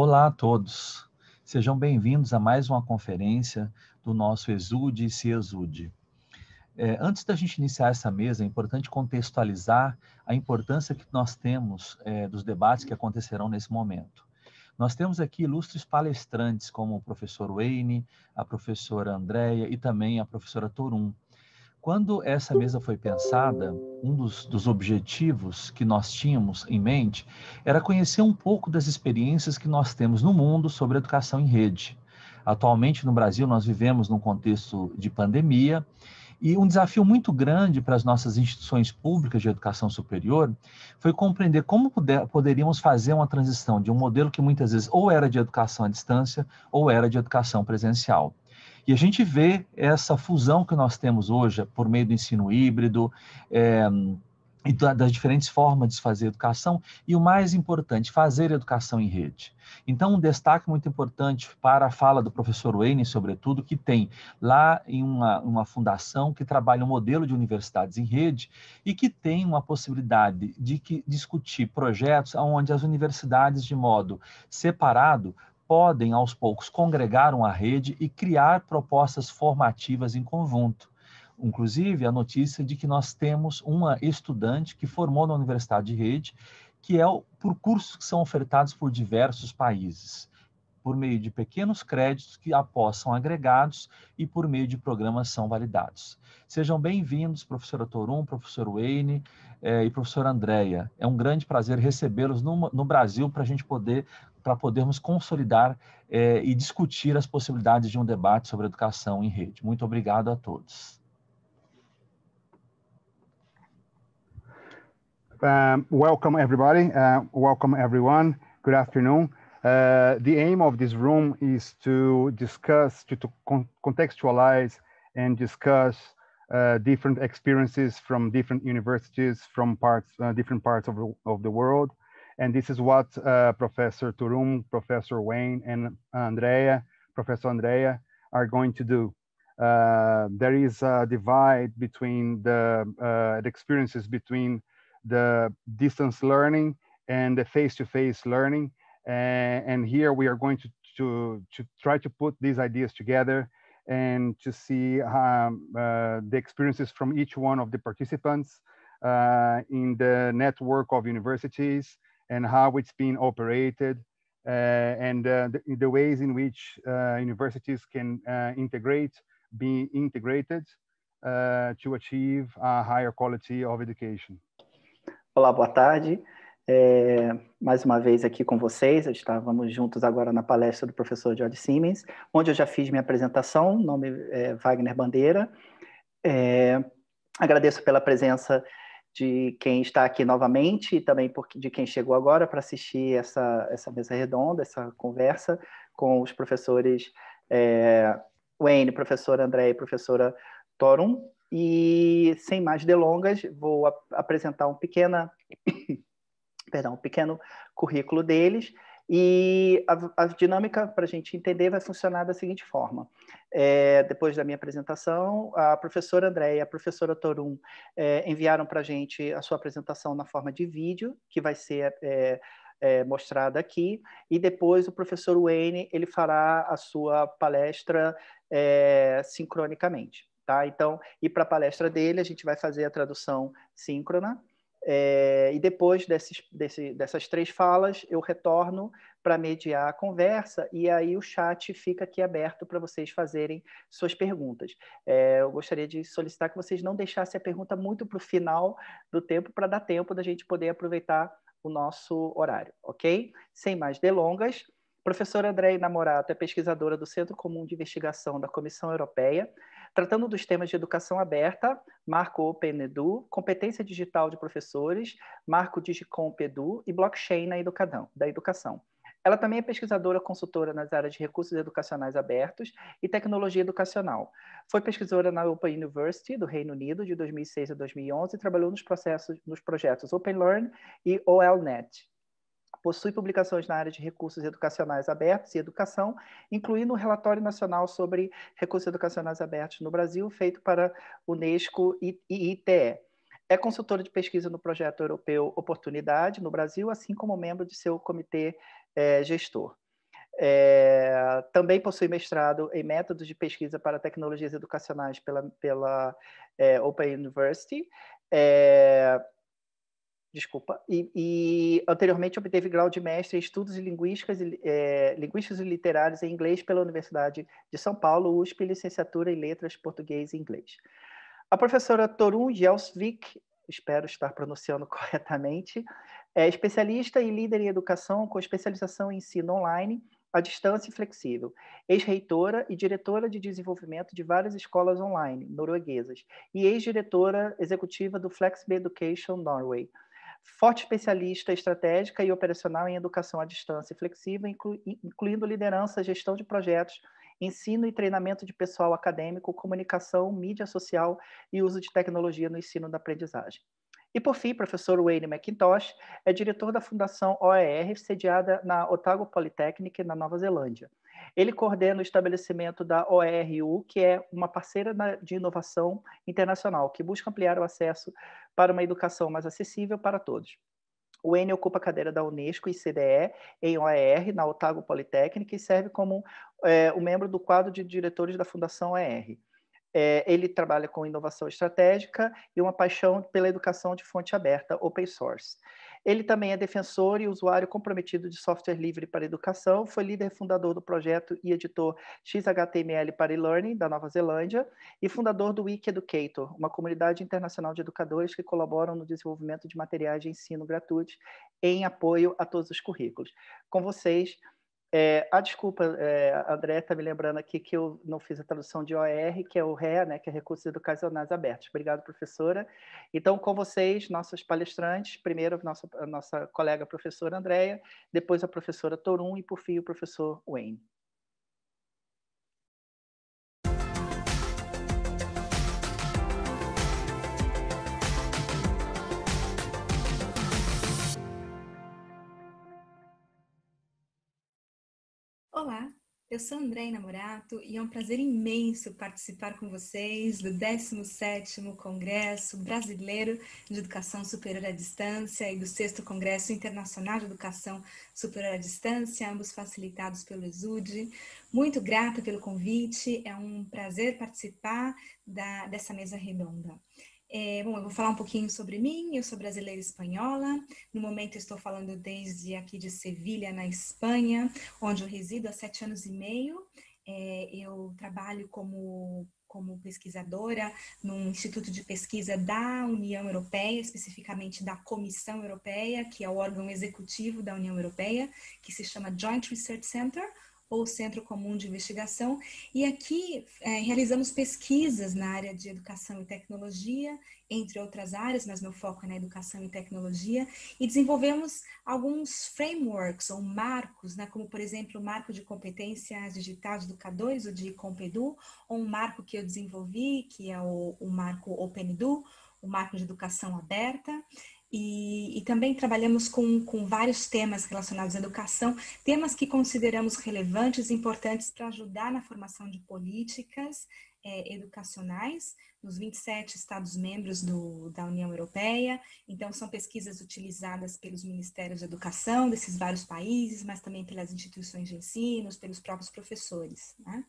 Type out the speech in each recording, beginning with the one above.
Olá a todos. Sejam bem-vindos a mais uma conferência do nosso Exude e Se Exude. É, antes da gente iniciar essa mesa, é importante contextualizar a importância que nós temos é, dos debates que acontecerão nesse momento. Nós temos aqui ilustres palestrantes como o professor Wayne, a professora Andréia e também a professora Torum. Quando essa mesa foi pensada, um dos, dos, objetivos que nós tínhamos em mente era conhecer um pouco das experiências que nós temos no mundo sobre educação em rede. Atualmente, no Brasil, nós vivemos num contexto de pandemia e um desafio muito grande para as nossas instituições públicas de educação superior foi compreender como puder, poderíamos fazer uma transição de um modelo que muitas vezes ou era de educação à distância ou era de educação presencial. E a gente vê essa fusão que nós temos hoje por meio do ensino híbrido, é, e das diferentes formas de fazer educação, e o mais importante, fazer educação em rede. Então, um destaque muito importante para a fala do professor Wayne, sobretudo, que tem lá em uma, uma fundação que trabalha um modelo de universidades em rede e que tem uma possibilidade de que, discutir projetos onde as universidades, de modo separado, podem, aos poucos, congregar uma rede e criar propostas formativas em conjunto inclusive, a notícia de que nós temos uma estudante que formou na Universidade de Rede, que é por cursos que são ofertados por diversos países, por meio de pequenos créditos que após são agregados e por meio de programas são validados. Sejam bem-vindos, professora Torum, professor Wayne eh, e professora Andréia. É um grande prazer recebê-los no, no Brasil para a gente poder para podermos consolidar eh, e discutir as possibilidades de um debate sobre educação em rede. Muito obrigado a todos. Um, welcome, everybody. Uh, welcome, everyone. Good afternoon. Uh, the aim of this room is to discuss, to, to con contextualize and discuss uh, different experiences from different universities, from parts, uh, different parts of, of the world. And this is what uh, Professor Turum, Professor Wayne, and Andrea, Professor Andrea, are going to do. Uh, there is a divide between the, the experiences between the distance learning and the face-to-face learning. Uh, and here we are going to, to, to try to put these ideas together and to see um, uh, the experiences from each one of the participants uh, in the network of universities and how it's being operated uh, and uh, the, the, ways in which uh, universities can integrate, be integrated to achieve a higher quality of education. Olá, boa tarde. É, mais uma vez aqui com vocês, estávamos juntos agora na palestra do professor George Siemens, onde eu já fiz minha apresentação, nome é Wagner Bandeira. É, agradeço pela presença de quem está aqui novamente e também de quem chegou agora para assistir essa, essa mesa redonda, essa conversa com os professores é, Wayne, professora André e professora Torum. E sem mais delongas, vou ap apresentar um pequena, perdão, um pequeno currículo deles. E a, a dinâmica, para a gente entender, vai funcionar da seguinte forma. É, depois da minha apresentação, a professora André e a professora Torum é, enviaram para a gente a sua apresentação na forma de vídeo, que vai ser é, é, mostrada aqui, e depois o professor Wayne ele fará a sua palestra é, sincronicamente. Tá? Então, e para a palestra dele, a gente vai fazer a tradução síncrona. É, e depois desses, desse, dessas três falas, eu retorno para mediar a conversa e aí o chat fica aqui aberto para vocês fazerem suas perguntas. É, eu gostaria de solicitar que vocês não deixassem a pergunta muito para o final do tempo, para dar tempo da gente poder aproveitar o nosso horário, ok? Sem mais delongas, professora Andréia Namorato é pesquisadora do Centro Comum de Investigação da Comissão Europeia, Tratando dos temas de educação aberta, Marco Open Edu, competência digital de professores, Marco Digicomp Edu e blockchain na educação, da educação. Ela também é pesquisadora consultora nas áreas de recursos educacionais abertos e tecnologia educacional. Foi pesquisadora na Open University do Reino Unido de 2006 a 2011 e trabalhou nos, processos, nos projetos Open Learn e OLNet. Possui publicações na área de recursos educacionais abertos e educação, incluindo um relatório nacional sobre recursos educacionais abertos no Brasil, feito para Unesco e ITE. É consultora de pesquisa no projeto europeu Oportunidade no Brasil, assim como membro de seu comitê é, gestor. É, também possui mestrado em métodos de pesquisa para tecnologias educacionais pela, pela é, Open University. É, desculpa, e, e, anteriormente obteve grau de mestre em estudos linguísticas, é, linguísticos e literários em inglês pela Universidade de São Paulo, USP, licenciatura em letras português e inglês. A professora Torun Jelsvik, espero estar pronunciando corretamente, é especialista e líder em educação com especialização em ensino online, à distância e flexível, ex-reitora e diretora de desenvolvimento de várias escolas online norueguesas e ex-diretora executiva do Flexible Education Norway. Forte especialista estratégica e operacional em educação à distância flexível, inclu incluindo liderança, gestão de projetos, ensino e treinamento de pessoal acadêmico, comunicação, mídia social e uso de tecnologia no ensino da aprendizagem. E, por fim, professor Wayne McIntosh é diretor da Fundação OER, sediada na Otago Polytechnic, na Nova Zelândia. Ele coordena o estabelecimento da OERU, que é uma parceira de inovação internacional, que busca ampliar o acesso para uma educação mais acessível para todos. O Wayne ocupa a cadeira da Unesco e CDE em OER, na Otago Polytechnic, e serve como é, o membro do quadro de diretores da Fundação OER. É, ele trabalha com inovação estratégica e uma paixão pela educação de fonte aberta, open source. Ele também é defensor e usuário comprometido de software livre para educação, foi líder fundador do projeto e editor XHTML para e-learning da Nova Zelândia e fundador do Wiki Educator, uma comunidade internacional de educadores que colaboram no desenvolvimento de materiais de ensino gratuitos em apoio a todos os currículos. Com vocês, é, ah, desculpa, é, André está me lembrando aqui que eu não fiz a tradução de OR, que é o RE, né, que é Recursos Educacionais Abertos. Obrigado, professora. Então, com vocês, nossos palestrantes, primeiro a nossa, a nossa colega professora Andréia, depois a professora Torum e, por fim, o professor Wayne. Eu sou André Namorato e é um prazer imenso participar com vocês do 17º Congresso Brasileiro de Educação Superior à Distância e do 6º Congresso Internacional de Educação Superior à Distância, ambos facilitados pelo ESUD. Muito grata pelo convite, é um prazer participar da, dessa mesa redonda. É, bom, eu vou falar um pouquinho sobre mim. Eu sou brasileira espanhola. No momento, estou falando desde aqui de Sevilha, na Espanha, onde eu resido há sete anos e meio. É, eu trabalho como, como pesquisadora num instituto de pesquisa da União Europeia, especificamente da Comissão Europeia, que é o órgão executivo da União Europeia, que se chama Joint Research Center, ou Centro Comum de Investigação, e aqui é, realizamos pesquisas na área de educação e tecnologia, entre outras áreas, mas meu foco é na educação e tecnologia, e desenvolvemos alguns frameworks ou marcos, né, como por exemplo o marco de competências digitais de educadores, o de Compedu, ou um marco que eu desenvolvi, que é o, o marco OpenEdu, o marco de educação aberta, e, e, também trabalhamos com, com vários temas relacionados à educação, temas que consideramos relevantes e importantes para ajudar na formação de políticas é, educacionais nos 27 Estados-membros da União Europeia. Então, são pesquisas utilizadas pelos Ministérios de Educação desses vários países, mas também pelas instituições de ensino, pelos próprios professores. Né?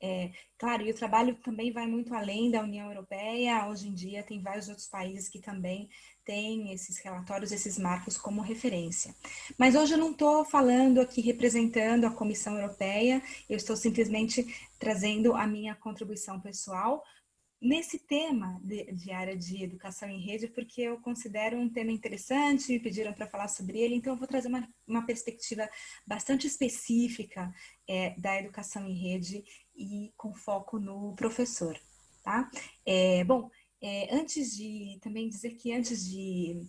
É, claro, e o trabalho também vai muito além da União Europeia. Hoje em dia, tem vários outros países que também têm esses relatórios, esses marcos como referência. Mas hoje eu não estou falando aqui representando a Comissão Europeia, eu estou simplesmente trazendo a minha contribuição pessoal nesse tema de, de, área de educação em rede, porque eu considero um tema interessante, me pediram para falar sobre ele, então eu vou trazer uma, uma perspectiva bastante específica é, da educação em rede e com foco no professor, tá? É, bom, é, antes de também dizer que antes de,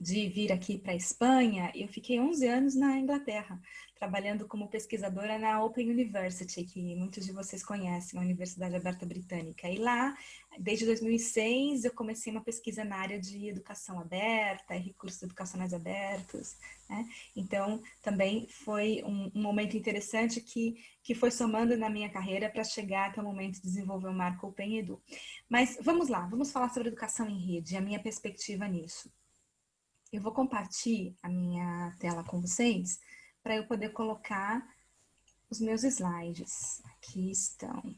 de vir aqui para a Espanha, eu fiquei 11 anos na Inglaterra, trabalhando como pesquisadora na Open University, que muitos de vocês conhecem, a Universidade Aberta Britânica. E lá, desde 2006, eu comecei uma pesquisa na área de educação aberta, recursos educacionais abertos. Né? Então, também foi um, um, momento interessante que, que foi somando na minha carreira para chegar até o momento de desenvolver o marco Open Edu. Mas vamos lá, vamos falar sobre educação em rede, a minha perspectiva nisso. Eu vou compartilhar a minha tela com vocês para eu poder colocar os meus slides. Aqui estão.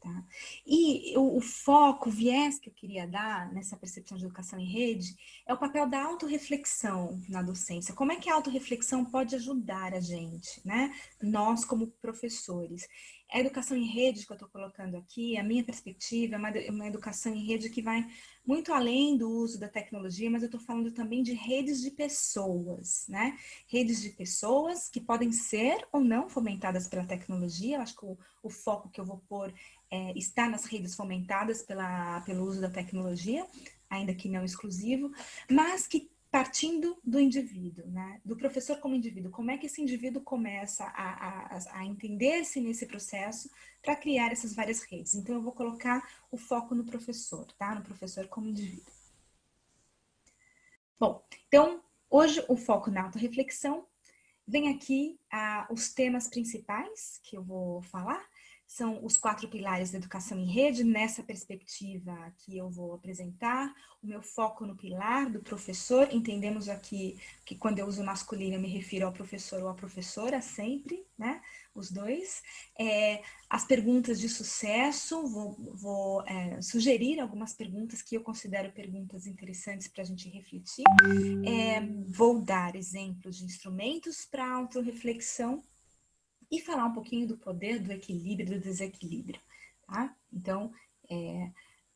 Tá? E o, o, foco, o viés que eu queria dar nessa percepção de educação em rede é o papel da autorreflexão na docência. Como é que a autorreflexão pode ajudar a gente, né? Nós, como professores. A educação em rede que eu estou colocando aqui, a minha perspectiva é uma, uma educação em rede que vai muito além do uso da tecnologia, mas eu estou falando também de redes de pessoas, né? Redes de pessoas que podem ser ou não fomentadas pela tecnologia. Eu acho que o, o foco que eu vou pôr é, está nas redes fomentadas pela, pelo uso da tecnologia, ainda que não exclusivo, mas que partindo do indivíduo, né? do professor como indivíduo, como é que esse indivíduo começa a, a, a entender-se nesse processo para criar essas várias redes. Então, eu vou colocar o foco no professor, tá? No professor como indivíduo. Bom, então, hoje o foco na autorreflexão. Vem aqui ah, os temas principais que eu vou falar são os quatro pilares da educação em rede, nessa perspectiva que eu vou apresentar. O meu foco no pilar do professor, entendemos aqui que quando eu uso masculino eu me refiro ao professor ou à professora, sempre, né? Os dois. É, as perguntas de sucesso, vou, vou é, sugerir algumas perguntas que eu considero perguntas interessantes para a gente refletir. É, vou dar exemplos de instrumentos para autorreflexão e falar um pouquinho do poder do equilíbrio e do desequilíbrio, tá? Então, é,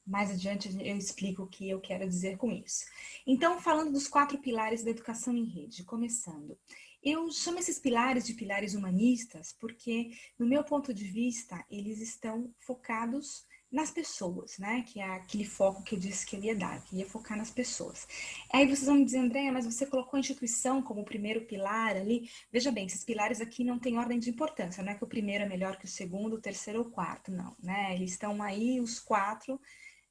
mais adiante eu explico o que eu quero dizer com isso. Então, falando dos quatro pilares da educação em rede, começando. Eu chamo esses pilares de pilares humanistas porque, no meu ponto de vista, eles estão focados nas pessoas, né? Que é aquele foco que eu disse que eu ia dar, que ia focar nas pessoas. Aí vocês vão me dizer, Andréia, mas você colocou a instituição como o primeiro pilar ali. Veja bem, esses pilares aqui não têm ordem de importância, não é que o primeiro é melhor que o segundo, o terceiro ou o quarto, não, né? Eles estão aí, os quatro,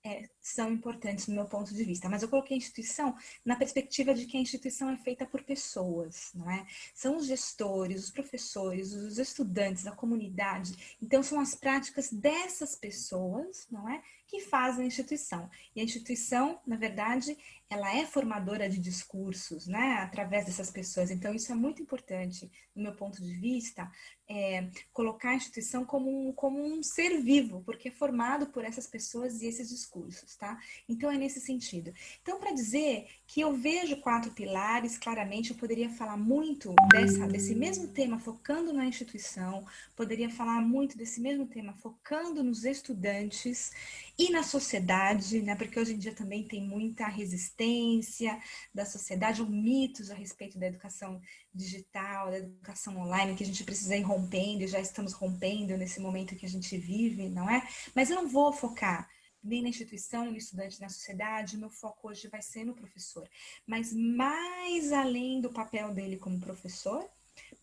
é, são importantes no meu ponto de vista. Mas eu coloquei a instituição na perspectiva de que a instituição é feita por pessoas, não é? São os gestores, os professores, os estudantes, a comunidade. Então, são as práticas dessas pessoas, não é? Que fazem a instituição. E a instituição, na verdade, ela é formadora de discursos, né, através dessas pessoas. Então, isso é muito importante, no meu ponto de vista, é, colocar a instituição como um, como um ser vivo, porque é formado por essas pessoas e esses discursos, tá? Então, é nesse sentido. Então, para dizer que eu vejo quatro pilares, claramente, eu poderia falar muito dessa, desse mesmo tema, focando na instituição, poderia falar muito desse mesmo tema, focando nos estudantes e na sociedade, né, porque hoje em dia também tem muita resistência resistência da sociedade, ou mitos a respeito da educação digital, da educação online, que a gente precisa ir rompendo, e já estamos rompendo nesse momento que a gente vive, não é? Mas eu não vou focar nem na instituição, nem no estudante, na sociedade, meu foco hoje vai ser no professor. Mas mais além do papel dele como professor,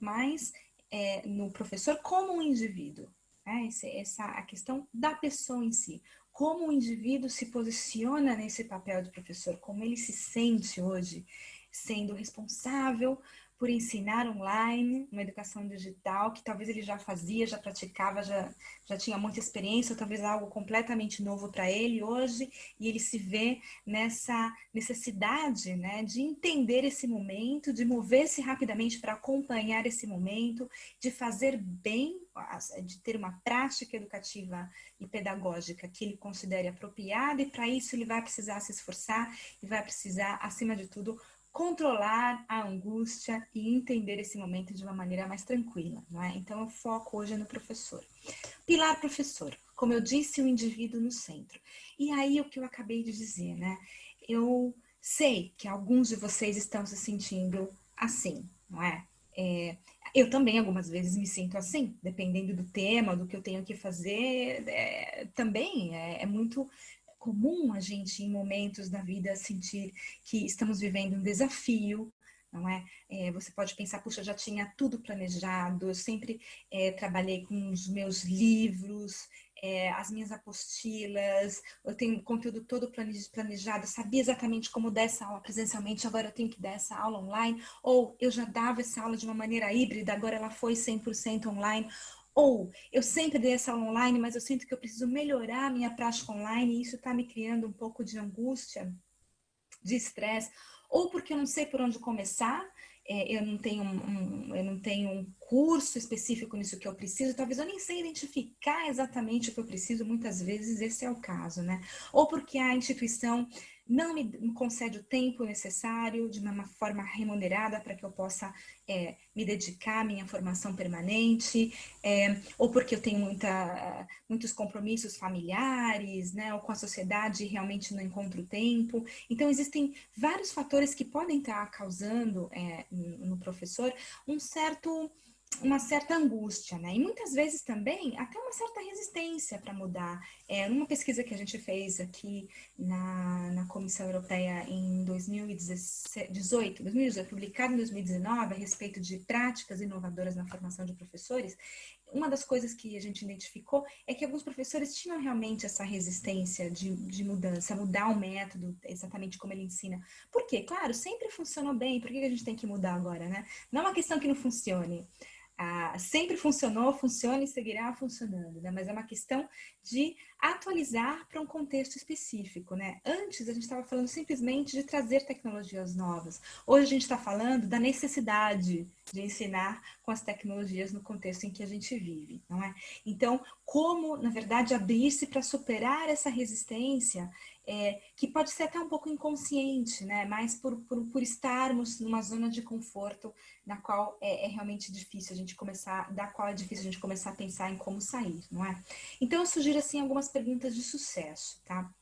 mais é, no professor como um indivíduo. Né? Essa, essa a questão da pessoa em si como o indivíduo se posiciona nesse papel de professor, como ele se sente hoje, sendo responsável por ensinar online, uma educação digital que talvez ele já fazia, já praticava, já, já tinha muita experiência, ou talvez algo completamente novo para ele hoje, e ele se vê nessa necessidade né, de entender esse momento, de mover-se rapidamente para acompanhar esse momento, de fazer bem, de ter uma prática educativa e pedagógica que ele considere apropriada, e para isso ele vai precisar se esforçar e vai precisar, acima de tudo, controlar a angústia e entender esse momento de uma maneira mais tranquila, não é? Então, o foco hoje no professor. Pilar professor, como eu disse, o indivíduo no centro. E aí, o que eu acabei de dizer, né? Eu sei que alguns de vocês estão se sentindo assim, não é? é eu também, algumas vezes, me sinto assim, dependendo do tema, do que eu tenho que fazer, é, também é, é muito comum a gente, em momentos da vida, sentir que estamos vivendo um desafio, não é? é? você pode pensar, puxa, já tinha tudo planejado, eu sempre é, trabalhei com os meus livros, é, as minhas apostilas, eu tenho conteúdo todo planejado, sabia exatamente como dar essa aula presencialmente, agora eu tenho que dar essa aula online, ou eu já dava essa aula de uma maneira híbrida, agora ela foi 100% online, ou eu sempre dei essa aula online, mas eu sinto que eu preciso melhorar a minha prática online e isso está me criando um pouco de angústia, de estresse, ou porque eu não sei por onde começar, é, eu não tenho um, eu não tenho um recurso específico nisso que eu preciso, talvez eu nem sei identificar exatamente o que eu preciso, muitas vezes esse é o caso, né? Ou porque a instituição não me concede o tempo necessário de uma forma remunerada para que eu possa é, me dedicar à minha formação permanente, é, ou porque eu tenho muita, muitos compromissos familiares, né, ou com a sociedade realmente não encontro tempo. Então, existem vários fatores que podem estar causando é, no professor um certo uma certa angústia, né? E muitas vezes também até uma certa resistência para mudar. É, numa pesquisa que a gente fez aqui na, na Comissão Europeia em 2018, 2018, publicada em 2019, a respeito de práticas inovadoras na formação de professores, uma das coisas que a gente identificou é que alguns professores tinham realmente essa resistência de, de mudança, mudar o método, exatamente como ele ensina. Por quê? Claro, sempre funcionou bem, por que a gente tem que mudar agora, né? Não é uma questão que não funcione ah, sempre funcionou, funciona e seguirá funcionando, né? Mas é uma questão de atualizar para um contexto específico, né? Antes a gente estava falando simplesmente de trazer tecnologias novas. Hoje a gente está falando da necessidade de ensinar com as tecnologias no contexto em que a gente vive, não é? Então, como, na verdade, abrir-se para superar essa resistência é, que pode ser até um pouco inconsciente, né? Mas por, por, por estarmos numa zona de conforto na qual é, é, realmente difícil a gente começar, da qual é difícil a gente começar a pensar em como sair, não é? Então eu sugiro assim algumas perguntas de sucesso, tá?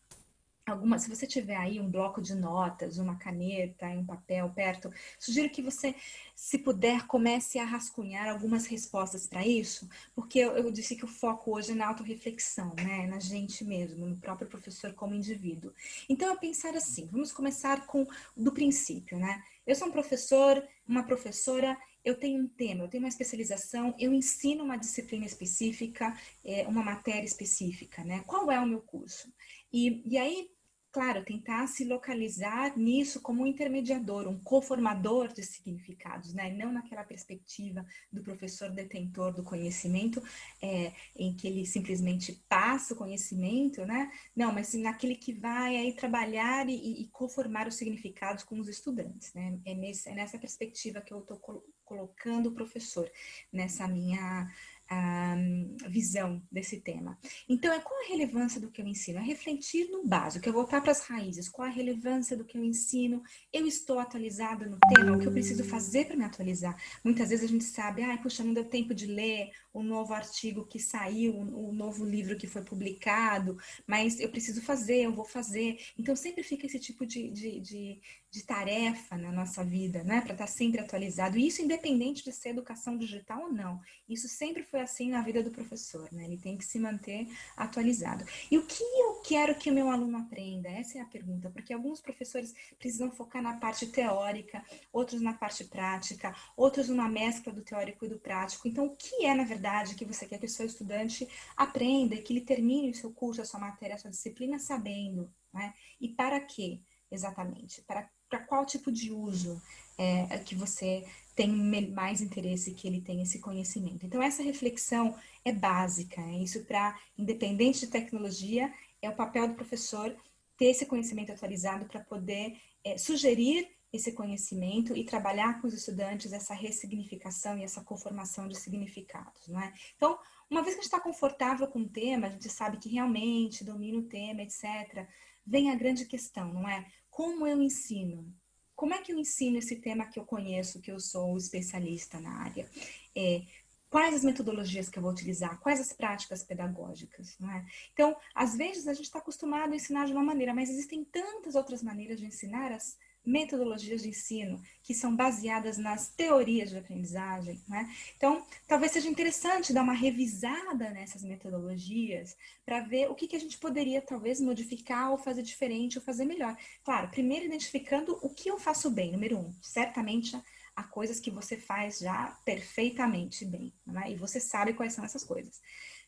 Alguma, se você tiver aí um bloco de notas, uma caneta um papel perto, sugiro que você, se puder, comece a rascunhar algumas respostas para isso, porque eu, eu, disse que o foco hoje é na autorreflexão, né? Na gente mesmo, no próprio professor como indivíduo. Então, eu pensar assim, vamos começar com do princípio, né? Eu sou um professor, uma professora, eu tenho um tema, eu tenho uma especialização, eu ensino uma disciplina específica, é, uma matéria específica, né? Qual é o meu curso? E, e aí, claro, tentar se localizar nisso como um intermediador, um coformador de significados, né? Não naquela perspectiva do professor detentor do conhecimento, é, em que ele simplesmente passa o conhecimento, né? Não, mas naquele que vai aí trabalhar e, e coformar os significados com os estudantes, né? É, nesse, é nessa perspectiva que eu estou colocando o professor nessa minha a visão desse tema. Então, é qual a relevância do que eu ensino? É refletir no básico, é voltar para as raízes. Qual a relevância do que eu ensino? Eu estou atualizada no tema? O que eu preciso fazer para me atualizar? Muitas vezes a gente sabe, ah, puxa, não deu tempo de ler o novo artigo que saiu, o novo livro que foi publicado, mas eu preciso fazer, eu vou fazer. Então, sempre fica esse tipo de, de, de, de tarefa na nossa vida, né? Para estar tá sempre atualizado. E isso independente de ser educação digital ou não. Isso sempre foi assim na vida do professor, né? Ele tem que se manter atualizado. E o que eu quero que o meu aluno aprenda? Essa é a pergunta, porque alguns professores precisam focar na parte teórica, outros na parte prática, outros numa mescla do teórico e do prático. Então, o que é, na verdade, que você quer que o seu estudante aprenda e que ele termine o seu curso, a sua matéria, a sua disciplina sabendo, né? E para quê? Exatamente. Para para qual tipo de uso é, que você tem mais interesse que ele tenha esse conhecimento. Então, essa reflexão é básica. É isso para, independente de tecnologia, é o papel do professor ter esse conhecimento atualizado para poder é, sugerir esse conhecimento e trabalhar com os estudantes essa ressignificação e essa conformação de significados, não é? Então, uma vez que a gente está confortável com o tema, a gente sabe que realmente domina o tema, etc., vem a grande questão, não é? como eu ensino? Como é que eu ensino esse tema que eu conheço, que eu sou especialista na área? É, quais as metodologias que eu vou utilizar? Quais as práticas pedagógicas? Não é? Então, às vezes a gente está acostumado a ensinar de uma maneira, mas existem tantas outras maneiras de ensinar as metodologias de ensino que são baseadas nas teorias de aprendizagem. Né? Então, talvez seja interessante dar uma revisada nessas metodologias para ver o que, que a gente poderia talvez modificar ou fazer diferente ou fazer melhor. Claro, primeiro identificando o que eu faço bem, número um. Certamente há coisas que você faz já perfeitamente bem, né? e você sabe quais são essas coisas.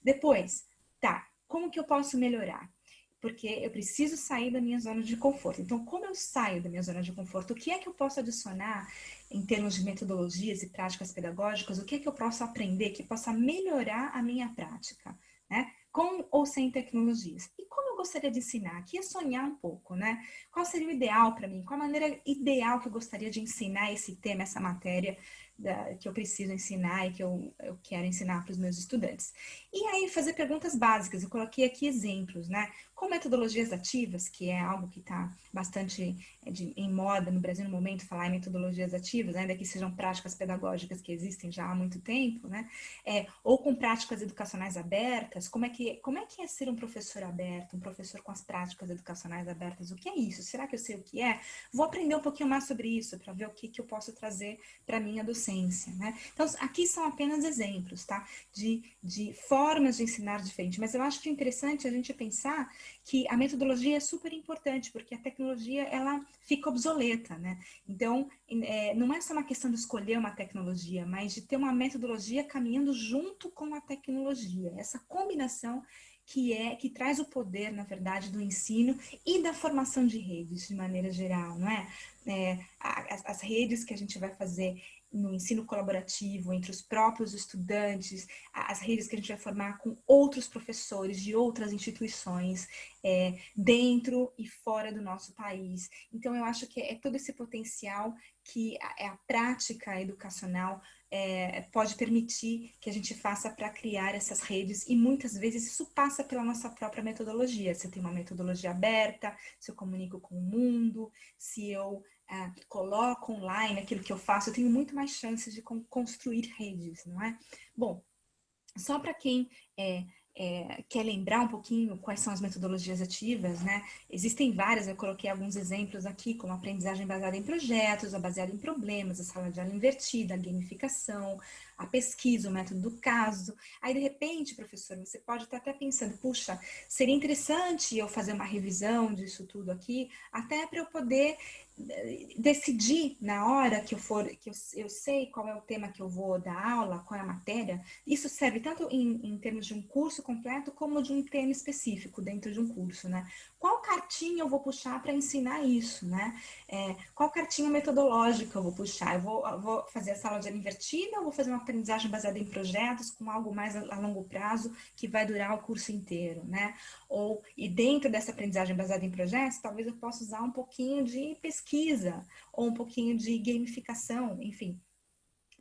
Depois, tá, como que eu posso melhorar? Porque eu preciso sair da minha zona de conforto. Então, como eu saio da minha zona de conforto? O que é que eu posso adicionar em termos de metodologias e práticas pedagógicas? O que é que eu posso aprender que possa melhorar a minha prática, né? Com ou sem tecnologias. E como eu gostaria de ensinar? Aqui é sonhar um pouco, né? Qual seria o ideal para mim? Qual a maneira ideal que eu gostaria de ensinar esse tema, essa matéria da, que eu preciso ensinar e que eu, eu quero ensinar para os meus estudantes. E aí, fazer perguntas básicas. Eu coloquei aqui exemplos, né? Com metodologias ativas, que é algo que está bastante é, de, em moda no Brasil no momento, falar em metodologias ativas, ainda que sejam práticas pedagógicas que existem já há muito tempo, né? É, ou com práticas educacionais abertas, como é, que, como é que é ser um professor aberto, um professor com as práticas educacionais abertas? O que é isso? Será que eu sei o que é? Vou aprender um pouquinho mais sobre isso, para ver o que, que eu posso trazer para a minha docência, né? Então, aqui são apenas exemplos, tá? De, de formas de ensinar diferente, mas eu acho que é interessante a gente pensar que a metodologia é super importante, porque a tecnologia, ela fica obsoleta, né? Então, é, não é só uma questão de escolher uma tecnologia, mas de ter uma metodologia caminhando junto com a tecnologia. Essa combinação que é que traz o poder, na verdade, do ensino e da formação de redes de maneira geral, não é? é as, as, redes que a gente vai fazer no ensino colaborativo entre os próprios estudantes, as redes que a gente vai formar com outros professores de outras instituições, é, dentro e fora do nosso país. Então, eu acho que é todo esse potencial que a, a prática educacional é, pode permitir que a gente faça para criar essas redes, e muitas vezes isso passa pela nossa própria metodologia. Se eu tenho uma metodologia aberta, se eu comunico com o mundo, se eu é, coloco online aquilo que eu faço, eu tenho muito mais chances de construir redes, não é? Bom, só para quem é, é, quer lembrar um pouquinho quais são as metodologias ativas, né? Existem várias, eu coloquei alguns exemplos aqui, como aprendizagem baseada em projetos, a baseada em problemas, a sala de aula invertida, a gamificação, a pesquisa, o método do caso. Aí, de repente, professor, você pode estar até pensando, puxa, seria interessante eu fazer uma revisão disso tudo aqui, até para eu poder decidir na hora que eu for, que eu, eu, sei qual é o tema que eu vou dar aula, qual é a matéria, isso serve tanto em, em termos de um curso completo como de um tema específico dentro de um curso, né? Qual cartinha eu vou puxar para ensinar isso, né? É, qual cartinha metodológica eu vou puxar? Eu vou, eu vou fazer a sala de invertida ou vou fazer uma aprendizagem baseada em projetos com algo mais a, a longo prazo que vai durar o curso inteiro, né? Ou, e dentro dessa aprendizagem baseada em projetos, talvez eu possa usar um pouquinho de pesquisa ou um pouquinho de gamificação, enfim.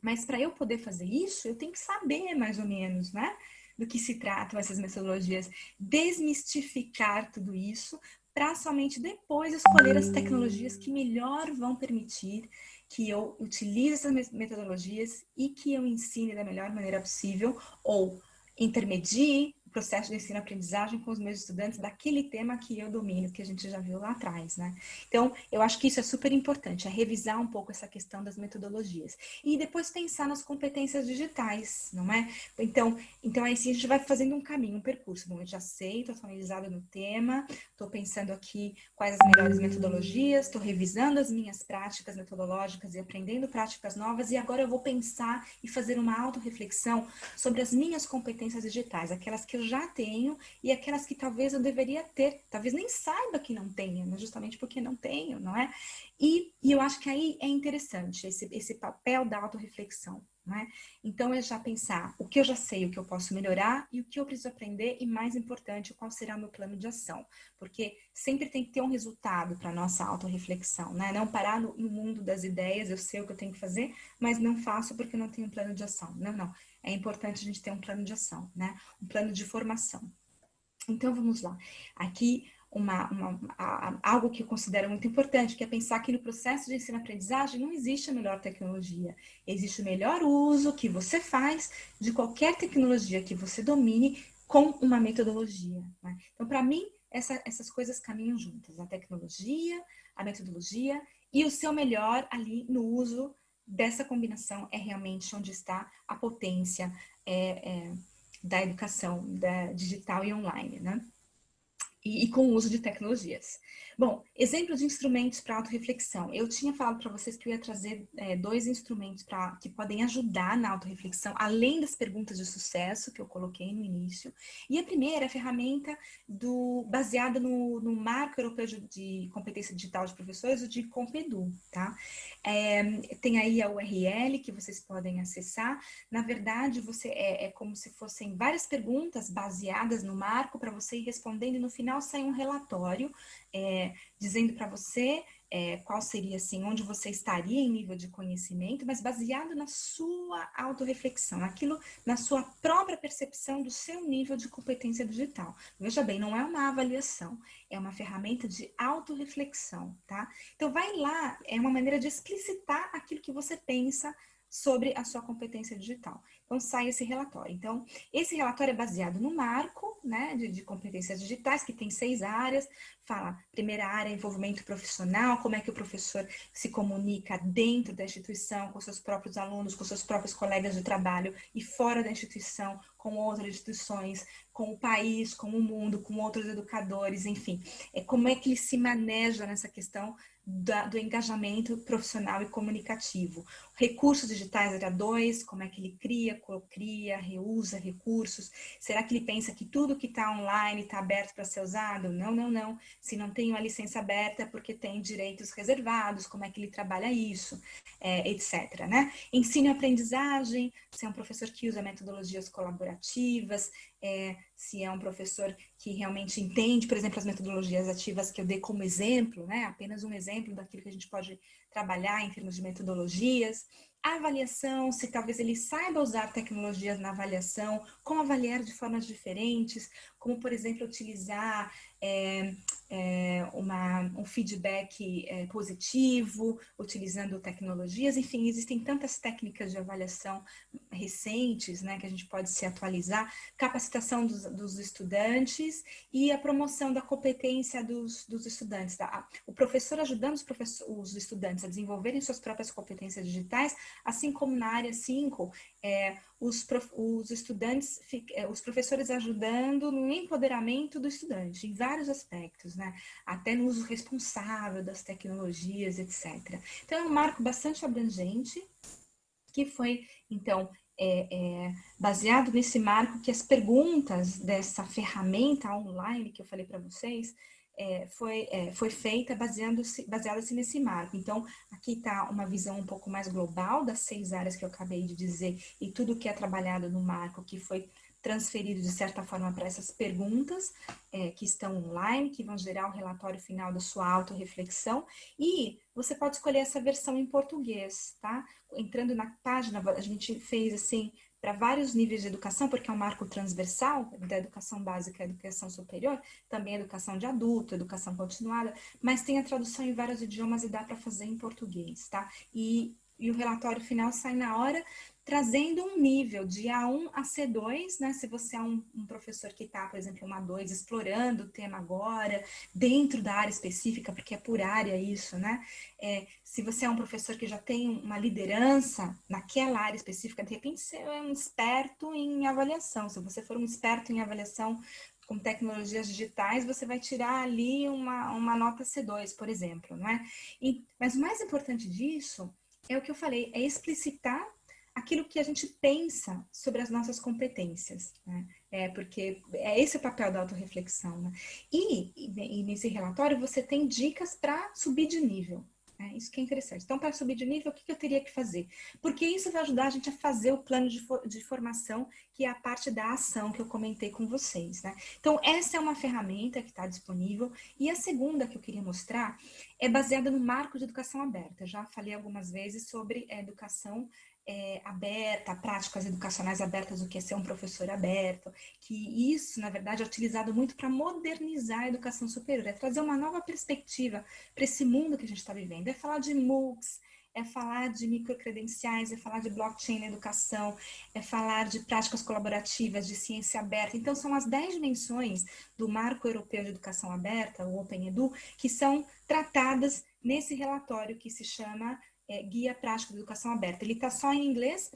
Mas para eu poder fazer isso, eu tenho que saber mais ou menos, né? Do que se tratam essas metodologias, desmistificar tudo isso para somente depois escolher as tecnologias que melhor vão permitir que eu utilize essas metodologias e que eu ensine da melhor maneira possível ou intermedie processo de ensino-aprendizagem com os meus estudantes daquele tema que eu domino, que a gente já viu lá atrás, né? Então, eu acho que isso é super importante, é revisar um pouco essa questão das metodologias. E depois pensar nas competências digitais, não é? Então, então aí sim a gente vai fazendo um caminho, um percurso. Bom, eu já sei, estou atualizada no tema, estou pensando aqui quais as melhores metodologias, estou revisando as minhas práticas metodológicas e aprendendo práticas novas, e agora eu vou pensar e fazer uma autorreflexão sobre as minhas competências digitais, aquelas que eu já tenho e aquelas que talvez eu deveria ter, talvez nem saiba que não tenho, mas justamente porque não tenho, não é? E, e eu acho que aí é interessante esse, esse papel da autorreflexão, não é? Então é já pensar o que eu já sei, o que eu posso melhorar e o que eu preciso aprender e mais importante, qual será o meu plano de ação, porque sempre tem que ter um resultado para nossa autorreflexão, né? Não parar no, no mundo das ideias, eu sei o que eu tenho que fazer, mas não faço porque não tenho um plano de ação. Não, não é importante a gente ter um plano de ação, né? Um plano de formação. Então, vamos lá. Aqui, uma, uma, a, algo que eu considero muito importante, que é pensar que no processo de ensino-aprendizagem não existe a melhor tecnologia. Existe o melhor uso que você faz de qualquer tecnologia que você domine com uma metodologia. Né? Então, para mim, essa, essas coisas caminham juntas. A tecnologia, a metodologia e o seu melhor ali no uso dessa combinação é realmente onde está a potência é, é, da educação da digital e online, né? E, e com o uso de tecnologias. Bom, exemplos de instrumentos para autorreflexão. Eu tinha falado para vocês que eu ia trazer é, dois instrumentos pra, que podem ajudar na autorreflexão, além das perguntas de sucesso que eu coloquei no início. E a primeira é a ferramenta do, baseada no, no Marco Europeu de, de, Competência Digital de Professores, o de Compedu, tá? É, tem aí a URL que vocês podem acessar. Na verdade, você é, é como se fossem várias perguntas baseadas no marco para você ir respondendo e no final sai um relatório é, dizendo para você é, qual seria assim, onde você estaria em nível de conhecimento, mas baseado na sua autorreflexão, aquilo na sua própria percepção do seu nível de competência digital. Veja bem, não é uma avaliação, é uma ferramenta de autorreflexão, tá? Então vai lá, é uma maneira de explicitar aquilo que você pensa sobre a sua competência digital. Então, sai esse relatório. Então, esse relatório é baseado no marco né, de, de, competências digitais, que tem seis áreas. Fala, primeira área, envolvimento profissional, como é que o professor se comunica dentro da instituição, com seus próprios alunos, com seus próprios colegas de trabalho e fora da instituição, com outras instituições, com o país, com o mundo, com outros educadores, enfim. É como é que ele se maneja nessa questão da, do engajamento profissional e comunicativo. Recursos digitais era dois, como é que ele cria, cria, reusa recursos? Será que ele pensa que tudo que está online está aberto para ser usado? Não, não, não. Se não tem uma licença aberta é porque tem direitos reservados, como é que ele trabalha isso, é, etc. Né? Ensino e aprendizagem, se é um professor que usa metodologias colaborativas, é, se é um professor que realmente entende, por exemplo, as metodologias ativas que eu dei como exemplo, né? apenas um exemplo daquilo que a gente pode trabalhar em termos de metodologias. A avaliação, se talvez ele saiba usar tecnologias na avaliação, como avaliar de formas diferentes, como, por exemplo, utilizar é, é, uma, um feedback é, positivo, utilizando tecnologias, enfim, existem tantas técnicas de avaliação recentes, né, que a gente pode se atualizar, capacitação dos, dos estudantes e a promoção da competência dos, dos estudantes. Tá? O professor ajudando os, professor, os estudantes a desenvolverem suas próprias competências digitais, assim como na área 5, é, os, os estudantes, é, os professores ajudando no empoderamento do estudante, em vários aspectos, né? Até no uso responsável das tecnologias, etc. Então, é um marco bastante abrangente, que foi, então, é, é, baseado nesse marco que as perguntas dessa ferramenta online que eu falei para vocês é, foi, é, foi feita baseando-se baseada -se nesse marco. Então, aqui está uma visão um pouco mais global das seis áreas que eu acabei de dizer e tudo que é trabalhado no marco que foi transferido de certa forma para essas perguntas é, que estão online, que vão gerar o relatório final da sua autorreflexão. E você pode escolher essa versão em português, tá? Entrando na página, a gente fez assim para vários níveis de educação, porque é um marco transversal da educação básica à educação superior, também educação de adulto, educação continuada, mas tem a tradução em vários idiomas e dá para fazer em português, tá? E, e o relatório final sai na hora, trazendo um nível de A1 a C2, né? Se você é um, um professor que está, por exemplo, uma 2, explorando o tema agora, dentro da área específica, porque é por área isso, né? É, se você é um professor que já tem uma liderança naquela área específica, de repente você é um esperto em avaliação. Se você for um esperto em avaliação com tecnologias digitais, você vai tirar ali uma, uma nota C2, por exemplo, não é? E, mas o mais importante disso é o que eu falei, é explicitar aquilo que a gente pensa sobre as nossas competências, né? É porque é esse o papel da autorreflexão, né? E, e, nesse relatório você tem dicas para subir de nível. Né? Isso que é interessante. Então, para subir de nível, o que, que, eu teria que fazer? Porque isso vai ajudar a gente a fazer o plano de, de formação, que é a parte da ação que eu comentei com vocês. Né? Então, essa é uma ferramenta que está disponível. E a segunda que eu queria mostrar é baseada no marco de educação aberta. Já falei algumas vezes sobre a educação é, aberta, práticas educacionais abertas, o que é ser um professor aberto, que isso, na verdade, é utilizado muito para modernizar a educação superior, é trazer uma nova perspectiva para esse mundo que a gente está vivendo, é falar de MOOCs, é falar de microcredenciais, é falar de blockchain na educação, é falar de práticas colaborativas, de ciência aberta. Então, são as 10 dimensões do Marco Europeu de Educação Aberta, o Open Edu, que são tratadas nesse relatório que se chama é, Guia Prático de Educação Aberta. Ele está só em inglês,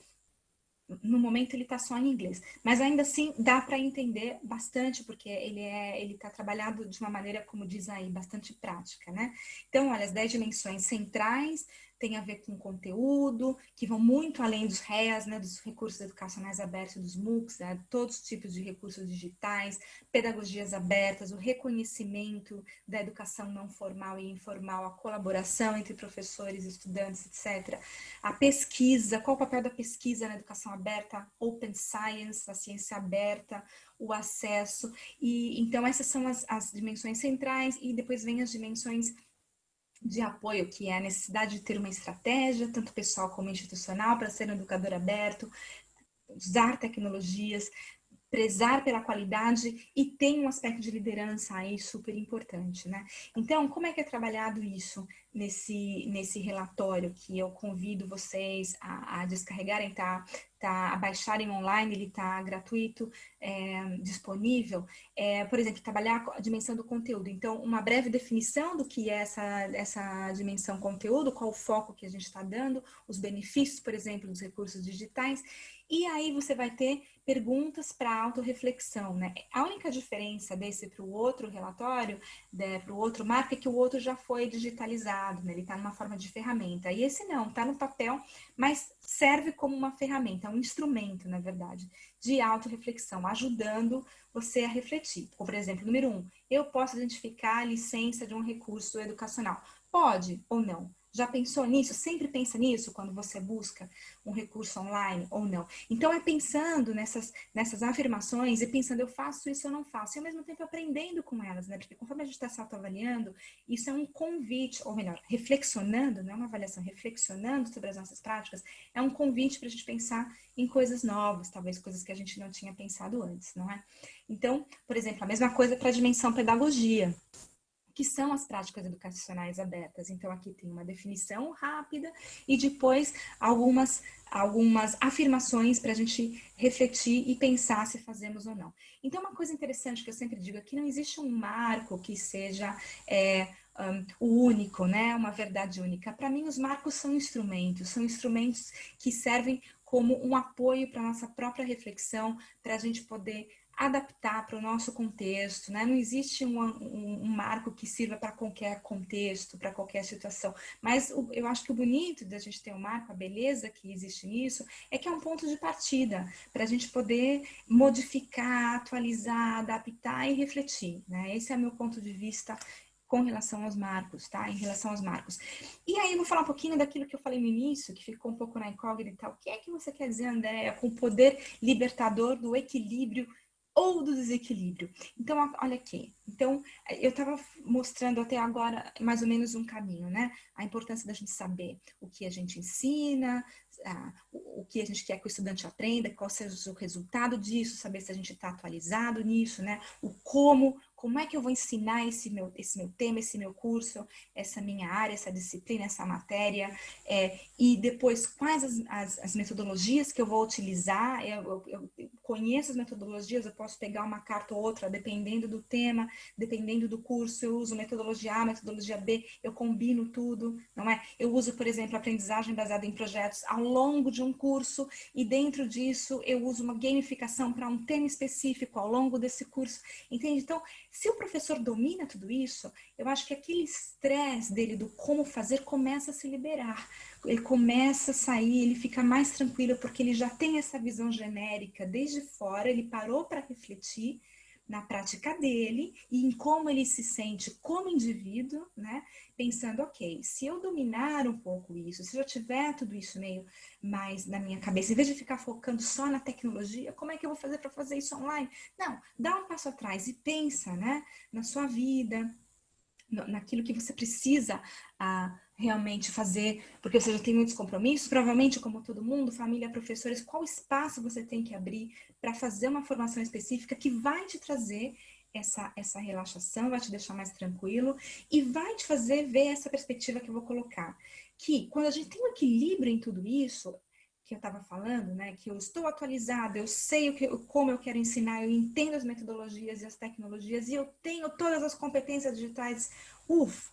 no momento ele está só em inglês, mas ainda assim dá para entender bastante, porque ele é ele está trabalhado de uma maneira, como diz aí, bastante prática, né? Então, olha, as 10 dimensões centrais tem a ver com conteúdo, que vão muito além dos REAs, né, dos recursos educacionais abertos, dos MOOCs, né, todos os tipos de recursos digitais, pedagogias abertas, o reconhecimento da educação não formal e informal, a colaboração entre professores, estudantes, etc. A pesquisa, qual o papel da pesquisa na educação aberta, open science, a ciência aberta, o acesso, e então essas são as, as dimensões centrais, e depois vem as dimensões de apoio, que é a necessidade de ter uma estratégia, tanto pessoal como institucional, para ser um educador aberto, usar tecnologias, prezar pela qualidade e tem um aspecto de liderança aí super importante, né? Então, como é que é trabalhado isso nesse, nesse relatório que eu convido vocês a, a descarregarem, tá, tá, a baixarem online, ele tá gratuito, é, disponível. É, por exemplo, trabalhar a dimensão do conteúdo. Então, uma breve definição do que é essa, essa dimensão conteúdo, qual o foco que a gente está dando, os benefícios, por exemplo, dos recursos digitais, e aí você vai ter perguntas para autorreflexão, né? A única diferença desse para o outro relatório, né, para o outro marco, é que o outro já foi digitalizado, né? Ele está numa forma de ferramenta. E esse não, está no papel, mas serve como uma ferramenta, um instrumento, na verdade, de autorreflexão, ajudando você a refletir. Por exemplo, número um, eu posso identificar a licença de um recurso educacional. Pode ou não? Já pensou nisso? Sempre pensa nisso quando você busca um recurso online ou não. Então é pensando nessas, nessas afirmações e pensando, eu faço isso ou não faço, e ao mesmo tempo aprendendo com elas, né? Porque conforme a gente está se autoavaliando, isso é um convite, ou melhor, reflexionando, não é uma avaliação, reflexionando sobre as nossas práticas, é um convite para a gente pensar em coisas novas, talvez coisas que a gente não tinha pensado antes, não é? Então, por exemplo, a mesma coisa para a dimensão pedagogia que são as práticas educacionais abertas. Então, aqui tem uma definição rápida e depois algumas, algumas afirmações para a gente refletir e pensar se fazemos ou não. Então, uma coisa interessante que eu sempre digo é que não existe um marco que seja é, um, o único, né? Uma verdade única. Para mim, os marcos são instrumentos, são instrumentos que servem como um apoio para nossa própria reflexão, para a gente poder adaptar para o nosso contexto, né? Não existe um, um, um marco que sirva para qualquer contexto, para qualquer situação. Mas o, eu acho que o bonito da gente ter um marco, a beleza que existe nisso, é que é um ponto de partida para a gente poder modificar, atualizar, adaptar e refletir, né? Esse é meu ponto de vista com relação aos marcos, tá? Em relação aos marcos. E aí eu vou falar um pouquinho daquilo que eu falei no início, que ficou um pouco na incógnita. O que é que você quer dizer, Andréa, com o poder libertador do equilíbrio ou do desequilíbrio. Então, olha aqui. Então, eu estava mostrando até agora mais ou menos um caminho, né? A importância da gente saber o que a gente ensina, o que a gente quer que o estudante aprenda, qual seja o resultado disso, saber se a gente está atualizado nisso, né? O como, como é que eu vou ensinar esse meu, esse meu tema, esse meu curso, essa minha área, essa disciplina, essa matéria, é, e depois quais as, as, as, metodologias que eu vou utilizar, eu, eu, eu, conheço as metodologias, eu posso pegar uma carta ou outra, dependendo do tema, dependendo do curso, eu uso metodologia A, metodologia B, eu combino tudo, não é? Eu uso, por exemplo, aprendizagem baseada em projetos ao longo de um curso, e dentro disso eu uso uma gamificação para um tema específico ao longo desse curso, entende? Então, se o professor domina tudo isso, eu acho que aquele estresse dele do como fazer começa a se liberar. Ele começa a sair, ele fica mais tranquilo porque ele já tem essa visão genérica desde fora, ele parou para refletir na prática dele e em como ele se sente como indivíduo, né? Pensando, ok, se eu dominar um pouco isso, se eu tiver tudo isso meio mais na minha cabeça, em vez de ficar focando só na tecnologia, como é que eu vou fazer para fazer isso online? Não, dá um passo atrás e pensa, né? Na sua vida, naquilo que você precisa ah, realmente fazer, porque você já tem muitos compromissos, provavelmente, como todo mundo, família, professores, qual espaço você tem que abrir para fazer uma formação específica que vai te trazer essa, essa relaxação, vai te deixar mais tranquilo e vai te fazer ver essa perspectiva que eu vou colocar. Que quando a gente tem um equilíbrio em tudo isso, que eu estava falando, né? Que eu estou atualizada, eu sei o que, como eu quero ensinar, eu entendo as metodologias e as tecnologias e eu tenho todas as competências digitais. Uf,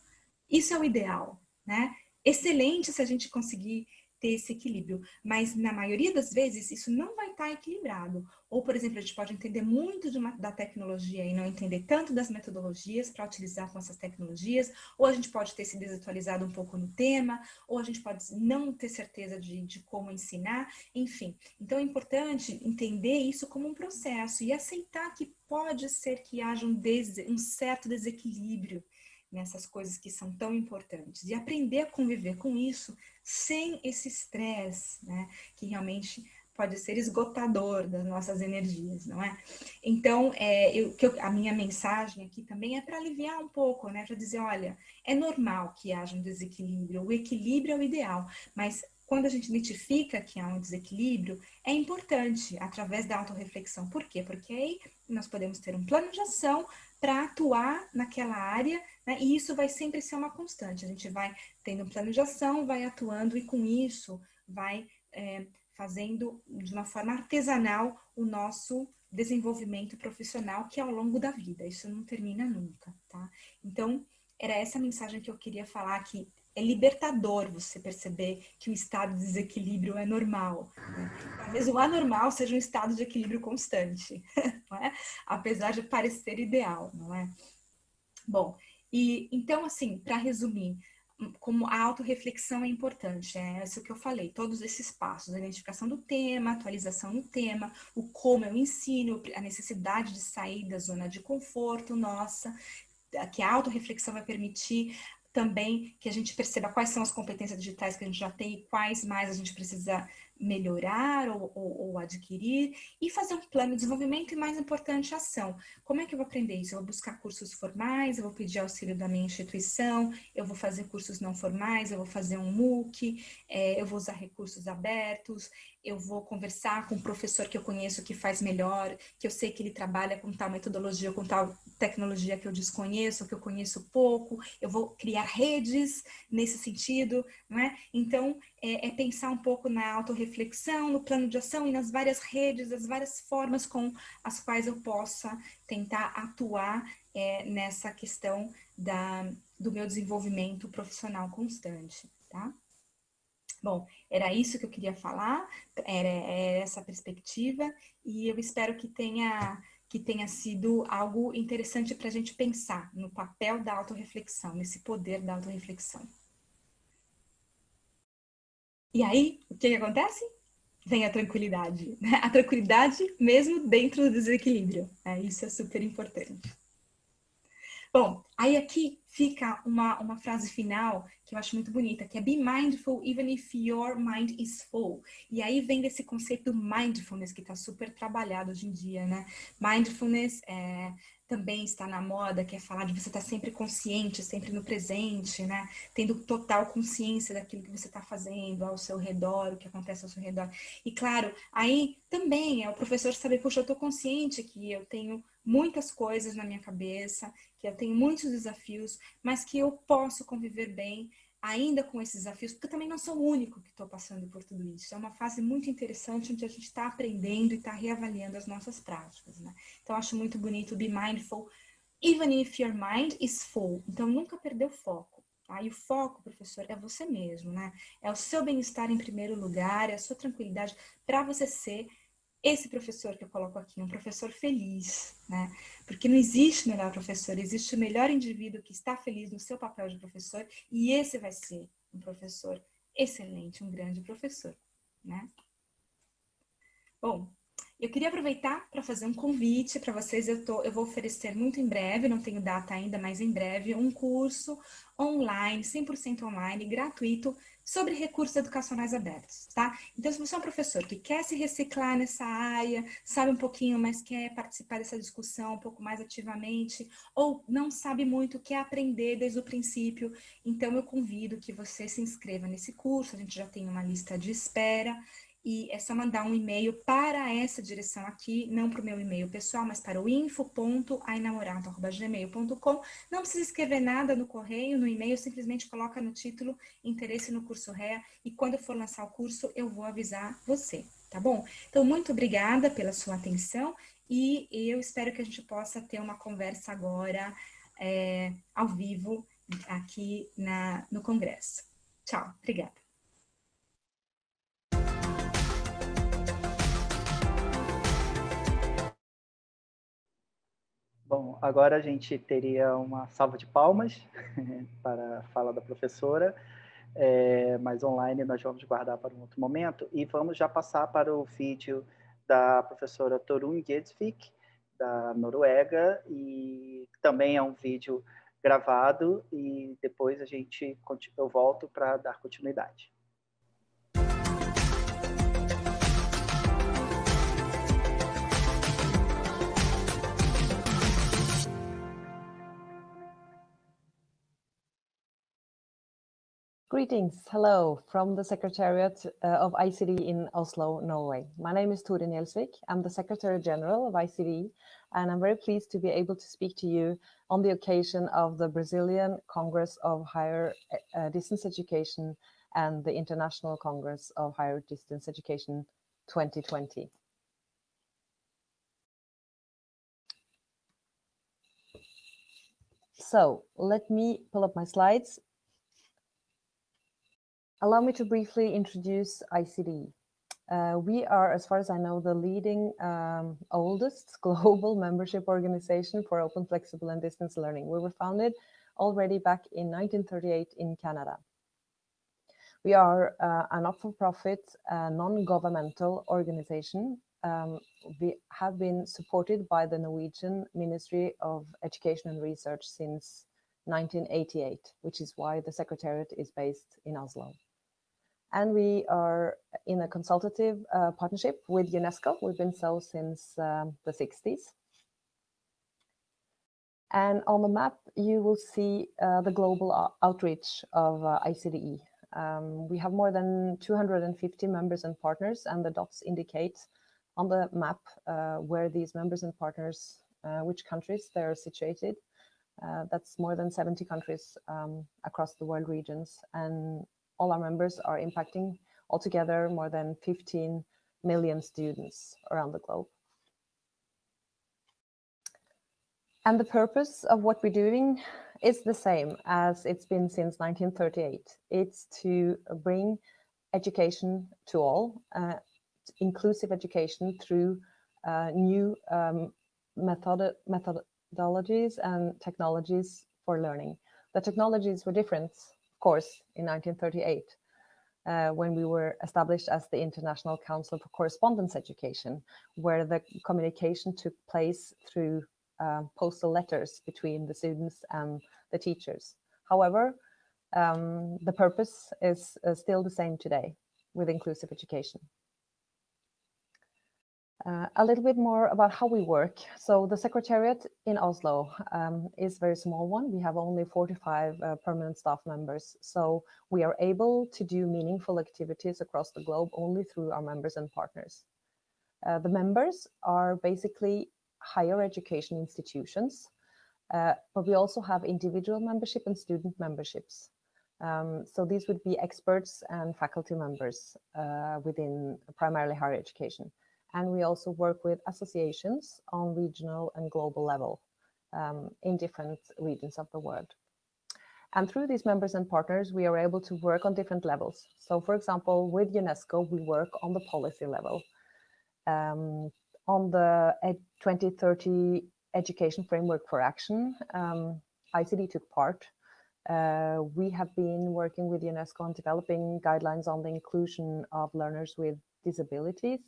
isso é o ideal, né? Excelente se a gente conseguir ter esse equilíbrio, mas na maioria das vezes isso não vai estar equilibrado. Ou, por exemplo, a gente pode entender muito uma, da tecnologia e não entender tanto das metodologias para utilizar com essas tecnologias, ou a gente pode ter se desatualizado um pouco no tema, ou a gente pode não ter certeza de, de como ensinar, enfim. Então é importante entender isso como um processo e aceitar que pode ser que haja um, des, um certo desequilíbrio nessas coisas que são tão importantes e aprender a conviver com isso sem esse estresse, né, que realmente pode ser esgotador das nossas energias, não é? Então, é, eu, que eu, a minha mensagem aqui também é para aliviar um pouco, né? Para dizer, olha, é normal que haja um desequilíbrio, o equilíbrio é o ideal, mas quando a gente identifica que há um desequilíbrio, é importante através da autorreflexão. Por quê? Porque aí nós podemos ter um plano de ação para atuar naquela área, né? e isso vai sempre ser uma constante. A gente vai tendo um plano de ação, vai atuando, e com isso vai é, fazendo de uma forma artesanal o nosso desenvolvimento profissional, que é ao longo da vida, isso não termina nunca, tá? Então, era essa mensagem que eu queria falar que é libertador você perceber que o estado de desequilíbrio é normal. Né? Talvez o anormal seja um estado de equilíbrio constante, é? apesar de parecer ideal, não é? Bom, e então, assim, para resumir, como a autorreflexão é importante, é isso que eu falei, todos esses passos, a identificação do tema, atualização no tema, o como eu ensino, a necessidade de sair da zona de conforto nossa, que a autorreflexão vai permitir também que a gente perceba quais são as competências digitais que a gente já tem e quais mais a gente precisa melhorar ou, ou, ou, adquirir e fazer um plano de desenvolvimento e, mais importante, ação. Como é que eu vou aprender isso? Eu vou buscar cursos formais, eu vou pedir auxílio da minha instituição, eu vou fazer cursos não formais, eu vou fazer um MOOC, é, eu vou usar recursos abertos, eu vou conversar com um professor que eu conheço que faz melhor, que eu sei que ele trabalha com tal metodologia, com tal tecnologia que eu desconheço, que eu conheço pouco, eu vou criar redes nesse sentido, não é? Então, é, é pensar um pouco na autorreflexão, no plano de ação e nas várias redes, as várias formas com as quais eu possa tentar atuar é, nessa questão da, do meu desenvolvimento profissional constante, tá? Bom, era isso que eu queria falar, era, era essa perspectiva, e eu espero que tenha, que tenha sido algo interessante para a gente pensar no papel da autorreflexão, nesse poder da autorreflexão. E aí, o que, que acontece? Vem a tranquilidade. Né? A tranquilidade mesmo dentro do desequilíbrio. É, isso é super importante. Bom, aí aqui fica uma, uma frase final que eu acho muito bonita, que é Be mindful even if your mind is full. E aí vem desse conceito mindfulness que está super trabalhado hoje em dia, né? Mindfulness é, também está na moda, que é falar de você estar tá sempre consciente, sempre no presente, né? Tendo total consciência daquilo que você está fazendo ao seu redor, o que acontece ao seu redor. E claro, aí também é o professor saber, puxa, eu estou consciente que eu tenho muitas coisas na minha cabeça, que eu tenho muitos desafios, mas que eu posso conviver bem ainda com esses desafios, porque eu também não sou o único que estou passando por tudo isso. É uma fase muito interessante onde a gente está aprendendo e está reavaliando as nossas práticas. Né? Então, acho muito bonito be mindful, even if your mind is full. Então, nunca perder o foco. Tá? E o foco, professor, é você mesmo, né? É o seu bem-estar em primeiro lugar, é a sua tranquilidade para você ser esse professor que eu coloco aqui, um professor feliz, né? Porque não existe melhor professor, existe o melhor indivíduo que está feliz no seu papel de professor e esse vai ser um professor excelente, um grande professor, né? Bom, eu queria aproveitar para fazer um convite para vocês. Eu, tô, eu vou oferecer muito em breve, não tenho data ainda, mas em breve, um curso online, 100% online, gratuito, sobre recursos educacionais abertos, tá? Então, se você é um professor que quer se reciclar nessa área, sabe um pouquinho, mas quer participar dessa discussão um pouco mais ativamente, ou não sabe muito, quer aprender desde o princípio, então eu convido que você se inscreva nesse curso, a gente já tem uma lista de espera, e é só mandar um e-mail para essa direção aqui, não para o meu e-mail pessoal, mas para o info.ainamorato.gmail.com. Não precisa escrever nada no correio, no e-mail, simplesmente coloca no título interesse no curso REA e quando for lançar o curso, eu vou avisar você, tá bom? Então, muito obrigada pela sua atenção e eu espero que a gente possa ter uma conversa agora é, ao vivo aqui na, no Congresso. Tchau, obrigada. Bom, agora a gente teria uma salva de palmas para a fala da professora, é, mas online nós vamos guardar para um outro momento e vamos já passar para o vídeo da professora Torun Gedsvik, da Noruega, e também é um vídeo gravado e depois a gente eu volto para dar continuidade. Greetings, hello from the Secretariat uh, of ICD in Oslo, Norway. My name is Tore Njelsvik. I'm the Secretary General of ICD, and I'm very pleased to be able to speak to you on the occasion of the Brazilian Congress of Higher uh, Distance Education and the International Congress of Higher Distance Education 2020. So let me pull up my slides Allow me to briefly introduce ICD. Uh, we are, as far as I know, the leading um, oldest global membership organization for open, flexible, and distance learning. We were founded already back in 1938 in Canada. We are uh, a not-for-profit, uh, non-governmental organization. Um, we have been supported by the Norwegian Ministry of Education and Research since 1988, which is why the Secretariat is based in Oslo and we are in a consultative uh, partnership with UNESCO. We've been so since um, the 60s. And on the map, you will see uh, the global outreach of uh, ICDE. Um, we have more than 250 members and partners, and the dots indicate on the map uh, where these members and partners, uh, which countries they're situated. Uh, that's more than 70 countries um, across the world regions. And all our members are impacting altogether more than 15 million students around the globe. And the purpose of what we're doing is the same as it's been since 1938. It's to bring education to all, uh, inclusive education through uh, new um, method methodologies and technologies for learning. The technologies were different course, in 1938, uh, when we were established as the International Council for Correspondence Education, where the communication took place through uh, postal letters between the students and the teachers. However, um, the purpose is uh, still the same today with inclusive education. Uh, a little bit more about how we work. So the Secretariat in Oslo um, is a very small one. We have only 45 uh, permanent staff members. So we are able to do meaningful activities across the globe only through our members and partners. Uh, the members are basically higher education institutions, uh, but we also have individual membership and student memberships. Um, so these would be experts and faculty members uh, within primarily higher education and we also work with associations on regional and global level um, in different regions of the world. And through these members and partners, we are able to work on different levels. So for example, with UNESCO, we work on the policy level. Um, on the 2030 Education Framework for Action, um, ICD took part. Uh, we have been working with UNESCO on developing guidelines on the inclusion of learners with disabilities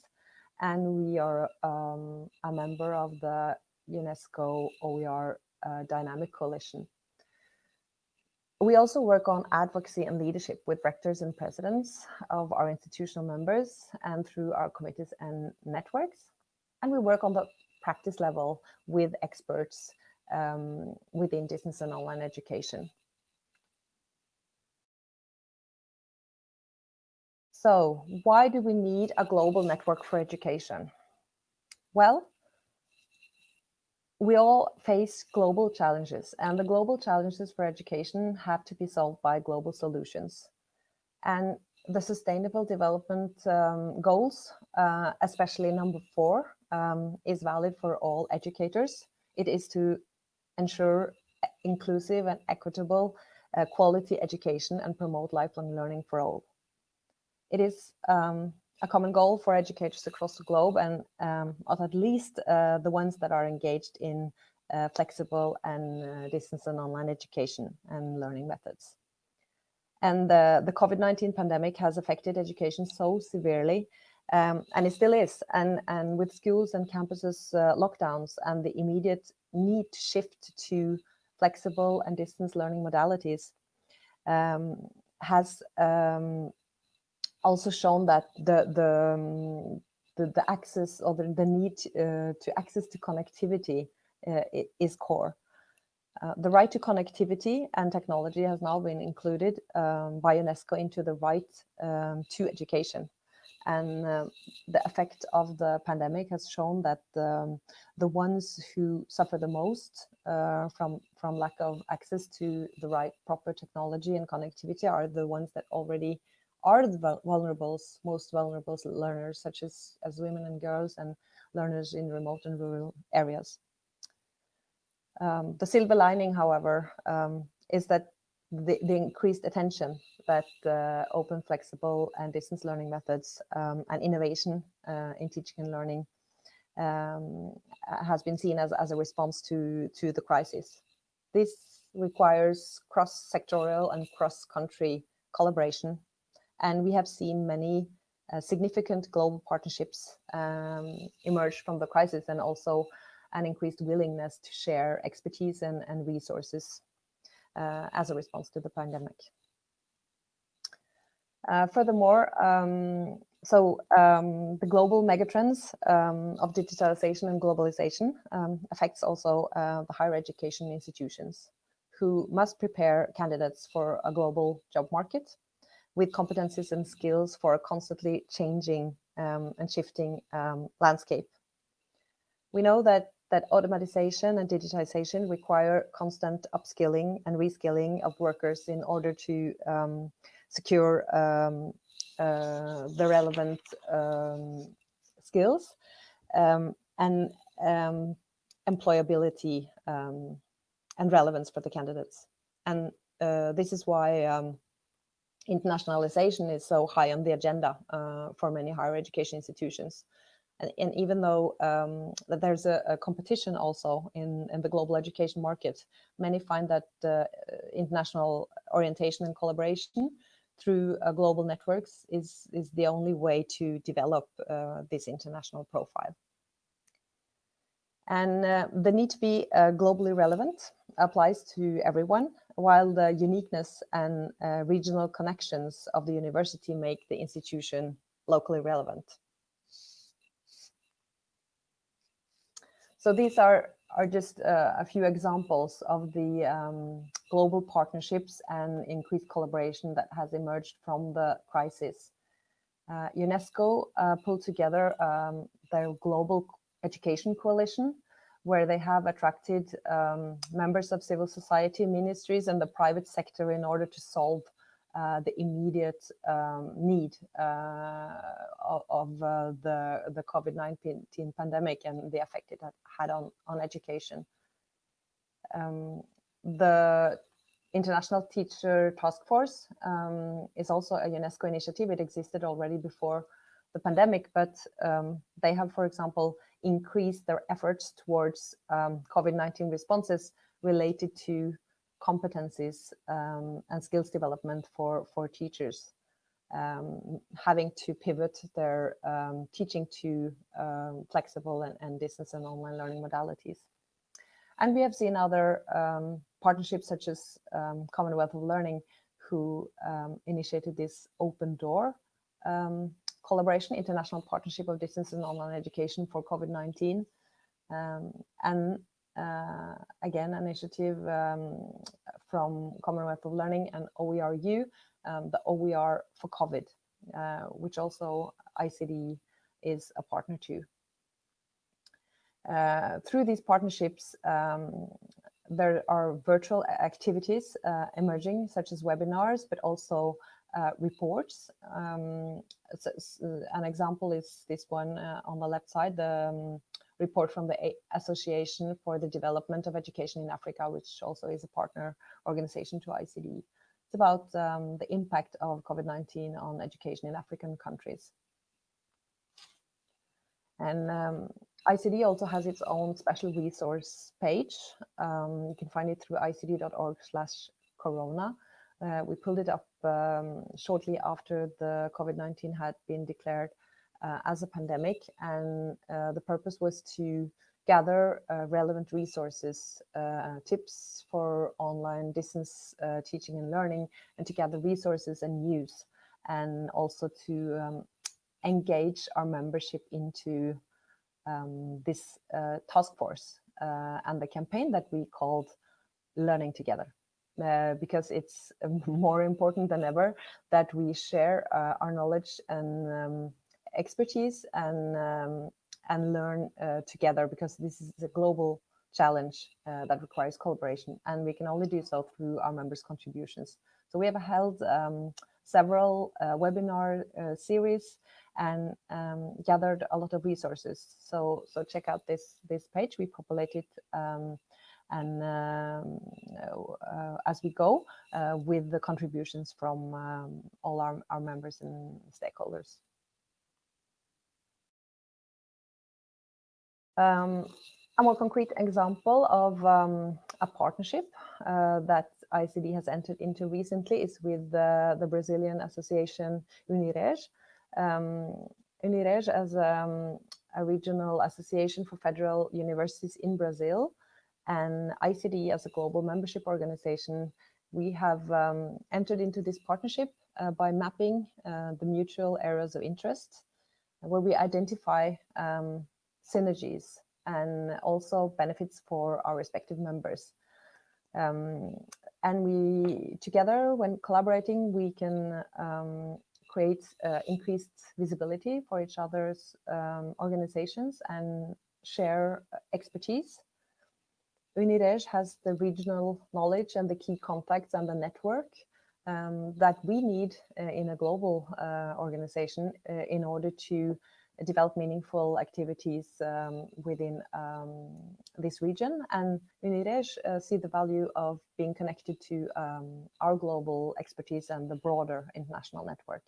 and we are um, a member of the UNESCO OER uh, Dynamic Coalition. We also work on advocacy and leadership with rectors and presidents of our institutional members and through our committees and networks. And we work on the practice level with experts um, within distance and online education. So why do we need a global network for education? Well, we all face global challenges and the global challenges for education have to be solved by global solutions. And the sustainable development um, goals, uh, especially number four, um, is valid for all educators. It is to ensure inclusive and equitable uh, quality education and promote lifelong learning for all it is um, a common goal for educators across the globe and um, at least uh, the ones that are engaged in uh, flexible and uh, distance and online education and learning methods. And the COVID-19 pandemic has affected education so severely, um, and it still is. And, and with schools and campuses uh, lockdowns and the immediate need to shift to flexible and distance learning modalities um, has um, also shown that the the um, the, the, access or the, the need uh, to access to connectivity uh, is core. Uh, the right to connectivity and technology has now been included um, by UNESCO into the right um, to education. And uh, the effect of the pandemic has shown that the, the ones who suffer the most uh, from, from lack of access to the right proper technology and connectivity are the ones that already are the vulnerables, most vulnerable learners, such as, as women and girls and learners in remote and rural areas. Um, the silver lining, however, um, is that the, the, increased attention that uh, open, flexible, and distance learning methods um, and innovation uh, in teaching and learning um, has been seen as, as a response to, to the crisis. This requires cross-sectorial and cross-country collaboration, and we have seen many uh, significant global partnerships um, emerge from the crisis and also an increased willingness to share expertise and, and resources uh, as a response to the pandemic. Uh, furthermore, um, so um, the global megatrends um, of digitalization and globalization um, affects also uh, the higher education institutions who must prepare candidates for a global job market with competencies and skills for a constantly changing um, and shifting um, landscape. We know that that automatization and digitization require constant upskilling and reskilling of workers in order to um, secure um, uh, the relevant um, skills um, and um, employability um, and relevance for the candidates. And uh, this is why internationalization is so high on the agenda uh, for many higher education institutions. And, and even though um, that there's a, a, competition also in, in the global education market, many find that uh, international orientation and collaboration through uh, global networks is, is the only way to develop uh, this international profile. And uh, the need to be uh, globally relevant applies to everyone, while the uniqueness and uh, regional connections of the university make the institution locally relevant. So these are, are just uh, a few examples of the um, global partnerships and increased collaboration that has emerged from the crisis. Uh, UNESCO uh, pulled together um, their global education coalition, where they have attracted um, members of civil society, ministries, and the private sector in order to solve uh, the immediate um, need uh, of, uh, the, the COVID-19 pandemic and the effect it had on, on education. Um, the International Teacher Task Force um, is also a UNESCO initiative. It existed already before the pandemic, but um, they have, for example, increased their efforts towards um, COVID-19 responses related to competencies um, and skills development for, for teachers, um, having to pivot their um, teaching to um, flexible and, and, distance and online learning modalities. And we have seen other um, partnerships such as Commonwealth of Learning, who initiated this open door collaboration, International Partnership of Distance and Online Education for COVID-19. and uh, again, initiative um, from Commonwealth of Learning and OERU, um, the OER for COVID, uh, which also ICD is a partner to. Uh, through these partnerships, um, there are virtual activities uh, emerging, such as webinars, but also uh, reports. Um, so, so an example is this one uh, on the left side, the um, report from the Association for the Development of Education in Africa, which also is a partner organization to ICD. It's about um, the impact of COVID-19 on education in African countries. And um, ICD also has its own special resource page. Um, you can find it through icd.org slash corona. Uh, we pulled it up um, shortly after the COVID-19 had been declared uh, as a pandemic. And uh, the purpose was to gather uh, relevant resources, tips for online distance teaching and learning, and to gather resources and news, and also to um, engage our membership into um, this task force and the campaign that we called learning together. Uh, because it's more important than ever that we share uh, our knowledge and um, expertise and um, and learn uh, together because this is a global challenge uh, that requires collaboration and we can only do so through our members contributions. So we have held um, several uh, webinar series and um, gathered a lot of resources. So so check out this this page. We populated um, and um, uh, as we go uh, with the contributions from um, all our, our members and stakeholders. Um, a more concrete example of um, a partnership uh, that ICD has entered into recently is with the Brazilian association UniReg. Um, UniReg as um, a regional association for federal universities in Brazil and ICD as a global membership organization, we have um, entered into this partnership uh, by mapping uh, the mutual areas of interest, where we identify um, synergies and also benefits for our respective members. Um, and we, together, when collaborating, we can um, create uh, increased visibility for each other's um, organizations and share expertise Unireg has the regional knowledge and the key contacts and the network um, that we need uh, in a global uh, organization uh, in order to develop meaningful activities um, within um, this region. And Unireg uh, see the value of being connected to um, our global expertise and the broader international network.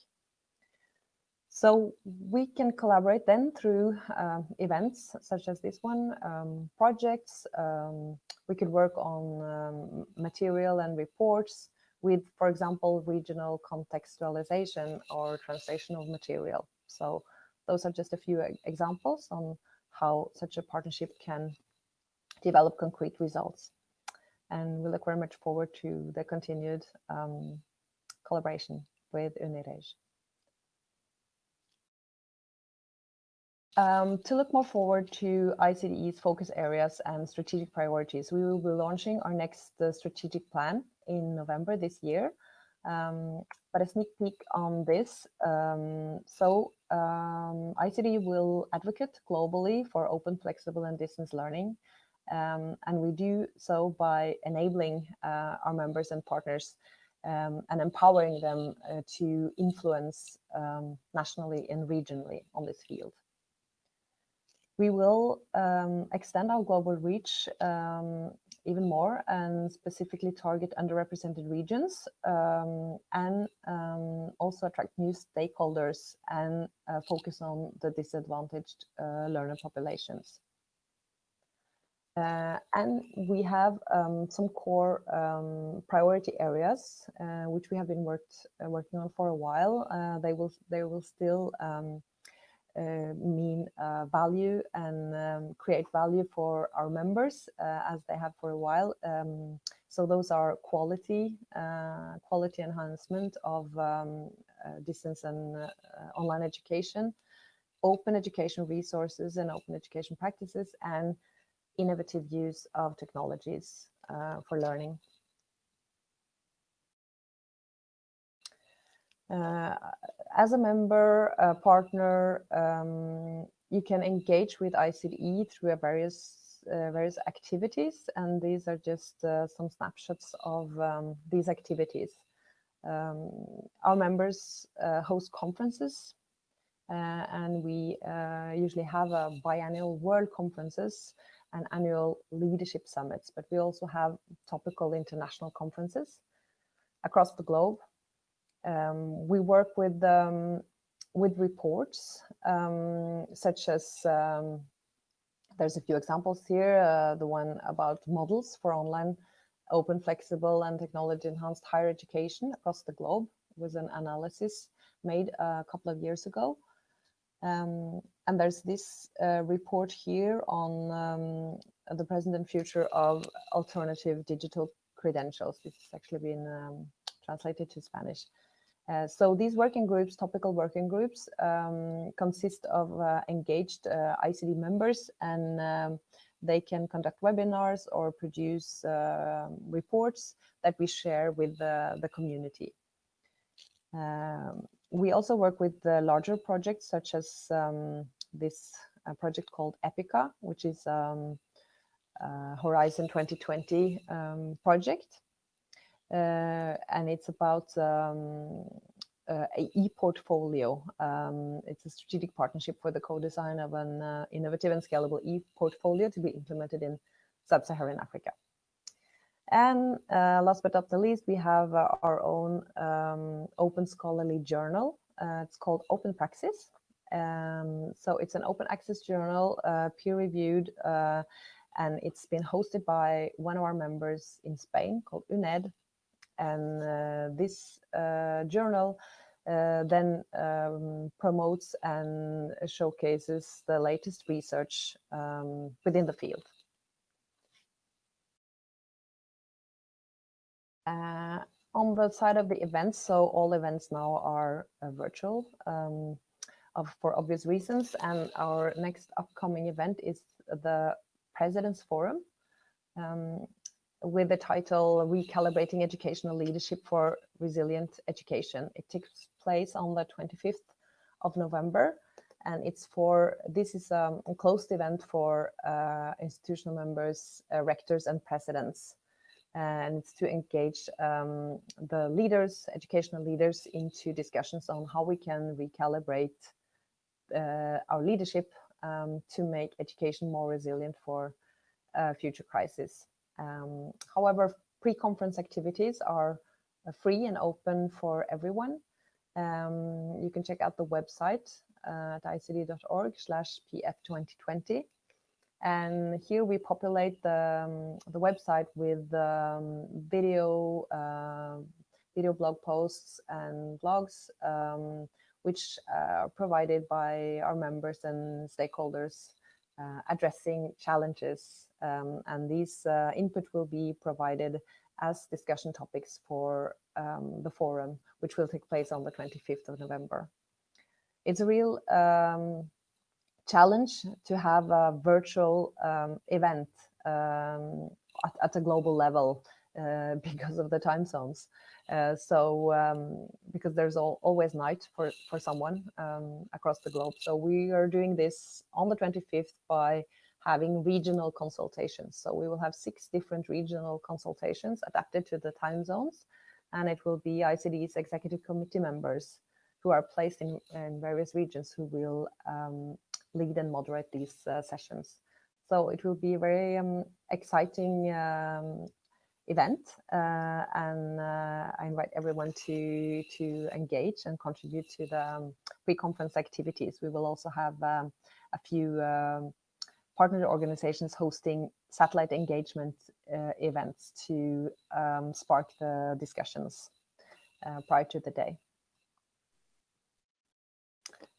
So we can collaborate then through uh, events such as this one, um, projects. Um, we could work on um, material and reports with, for example, regional contextualization or translation of material. So those are just a few examples on how such a partnership can develop concrete results. And we look very much forward to the continued um, collaboration with UNIREG. Um, to look more forward to ICDE's focus areas and strategic priorities, we will be launching our next uh, strategic plan in November this year. Um, but a sneak peek on this. Um, so um, ICD will advocate globally for open, flexible and distance learning. Um, and we do so by enabling uh, our members and partners um, and empowering them uh, to influence nationally and regionally on this field. We will um, extend our global reach um, even more and specifically target underrepresented regions um, and um, also attract new stakeholders and uh, focus on the disadvantaged uh, learner populations. Uh, and we have um, some core um, priority areas uh, which we have been worked uh, working on for a while. Uh, they will they will still mean uh, value and um, create value for our members uh, as they have for a while. Um, so those are quality, quality enhancement of um, distance and online education, open education resources and open education practices, and innovative use of technologies for learning. As a member, a partner, um, you can engage with ICDE through various uh, various activities, and these are just uh, some snapshots of um, these activities. Um, our members uh, host conferences, uh, and we uh, usually have a biannual world conferences and annual leadership summits, but we also have topical international conferences across the globe um, we work with um, with reports um, such as um, there's a few examples here. Uh, the one about models for online, open, flexible, and technology enhanced higher education across the globe was an analysis made a couple of years ago. Um, and there's this uh, report here on um, the present and future of alternative digital credentials. This has actually been translated to Spanish. Uh, so these working groups, topical working groups, um, consist of uh, engaged uh, ICD members and um, they can conduct webinars or produce uh, reports that we share with the, community. Um, we also work with larger projects such as um, this uh, project called Epica, which is um, Horizon 2020 um, project. Uh, and it's about um, uh, e-portfolio. Um, it's a strategic partnership for the co-design of an uh, innovative and scalable e-portfolio to be implemented in sub-Saharan Africa. And uh, last but not the least, we have uh, our own um, open scholarly journal. Uh, it's called Open Praxis. Um, so it's an open access journal, peer-reviewed, and it's been hosted by one of our members in Spain called UNED. And this journal uh, then um, promotes and showcases the latest research um, within the field. Uh, on the side of the events, so all events now are uh, virtual um, of, for obvious reasons, and our next upcoming event is the President's Forum, um, with the title Recalibrating Educational Leadership for Resilient Education. It takes place on the 25th of November. And it's for, this is a closed event for uh, institutional members, uh, rectors and presidents. And it's to engage um, the leaders, educational leaders into discussions on how we can recalibrate uh, our leadership um, to make education more resilient for uh, future crises. Um, however, pre-conference activities are uh, free and open for everyone. Um, you can check out the website uh, at icd.org slash pf2020. And here we populate the, um, the website with um, video, uh, video blog posts and blogs, um, which are provided by our members and stakeholders uh, addressing challenges. Um, and these uh, input will be provided as discussion topics for um, the forum, which will take place on the 25th of November. It's a real um, challenge to have a virtual um, event um, at, at, a global level uh, because of the time zones. Uh, so um, because there's all, always night for, for someone um, across the globe. So we are doing this on the 25th by having regional consultations. So we will have six different regional consultations adapted to the time zones. And it will be ICD's executive committee members who are placed in, in various regions who will um, lead and moderate these uh, sessions. So it will be a very um, exciting um, event uh, and uh, I invite everyone to to engage and contribute to the um, pre-conference activities. We will also have um, a few um, partner organizations hosting satellite engagement uh, events to um, spark the discussions uh, prior to the day.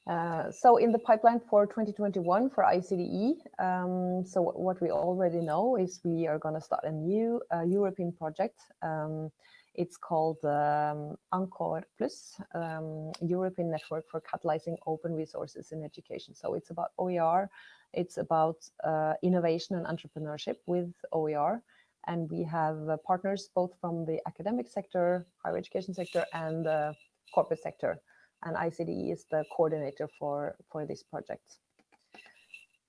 Uh, so in the pipeline for 2021 for ICDE, um, so what we already know is we are going to start a new uh, European project. Um, it's called um, Encore Plus, um, European Network for Catalyzing Open Resources in Education. So it's about OER, it's about uh, innovation and entrepreneurship with OER. And we have uh, partners both from the academic sector, higher education sector, and the corporate sector and ICDE is the coordinator for, for this project.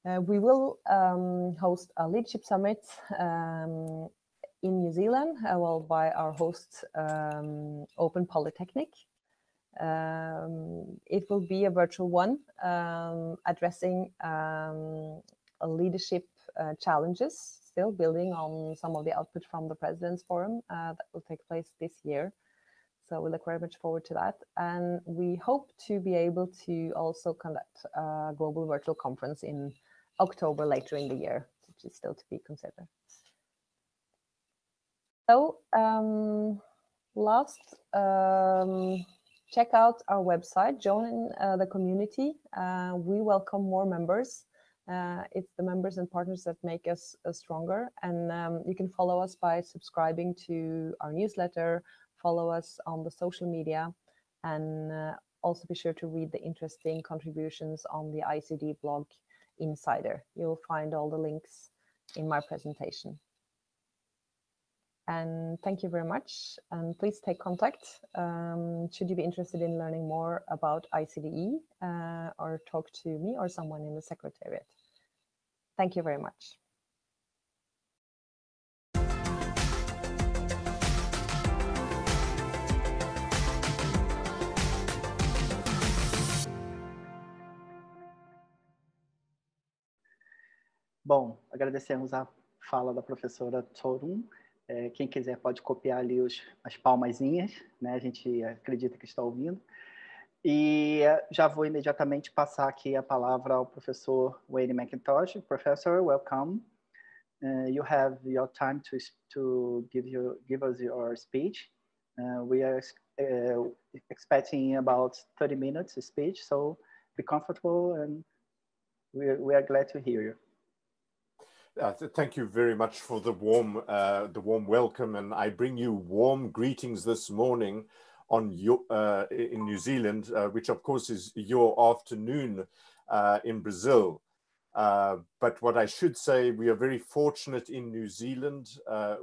Uh, we will um, host a leadership summit um, in New Zealand, uh, well, by our host, um, Open Polytechnic. Um, it will be a virtual one, um, addressing um, leadership uh, challenges, still building on some of the output from the President's Forum uh, that will take place this year. So we look very much forward to that. And we hope to be able to also conduct a global virtual conference in October later in the year, which is still to be considered. So um, last, um, check out our website, join uh, the community. Uh, we welcome more members. Uh, it's the members and partners that make us uh, stronger. And um, you can follow us by subscribing to our newsletter, follow us on the social media, and uh, also be sure to read the interesting contributions on the ICD blog Insider. You'll find all the links in my presentation. And thank you very much. And please take contact um, should you be interested in learning more about ICDE uh, or talk to me or someone in the Secretariat. Thank you very much. Bom, agradecemos a fala da professora Torun. É, quem quiser pode copiar ali os, as palmazinhas, né? A gente acredita que está ouvindo. E já vou imediatamente passar aqui a palavra ao professor Wayne McIntosh. Professor, welcome. Uh, you have your time to, to give, you, give us your speech. Uh, we are uh, expecting about 30 minutes speech, so be comfortable and we, we are glad to hear you. Uh, thank you very much for the warm, uh, the warm welcome, and I bring you warm greetings this morning on your, uh, in New Zealand, uh, which of course is your afternoon uh, in Brazil. Uh, but what I should say, we are very fortunate in New Zealand.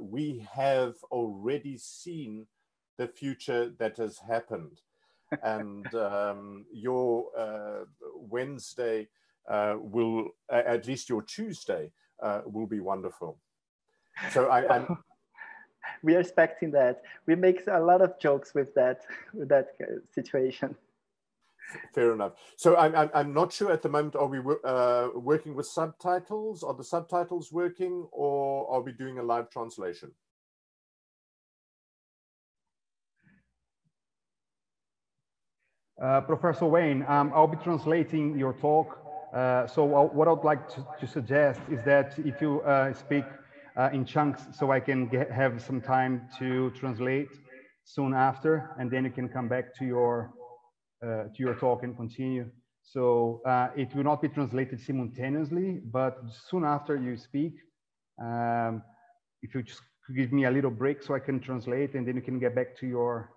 we have already seen the future that has happened, and um, your Wednesday will, at least your Tuesday uh, will be wonderful. So I, I'm, we are expecting that. We make a lot of jokes with that with that situation. Fair enough. So I'm, I'm, I'm not sure at the moment, are we uh, working with subtitles? Are the subtitles working or are we doing a live translation? Uh, Professor Wayne, um, I'll be translating your talk uh, so what I'd like to, to, suggest is that if you uh, speak uh, in chunks, so I can get, have some time to translate soon after, and then you can come back to your uh, to your talk and continue. So uh, it will not be translated simultaneously, but soon after you speak, um, if you just give me a little break so I can translate, and then you can get back to your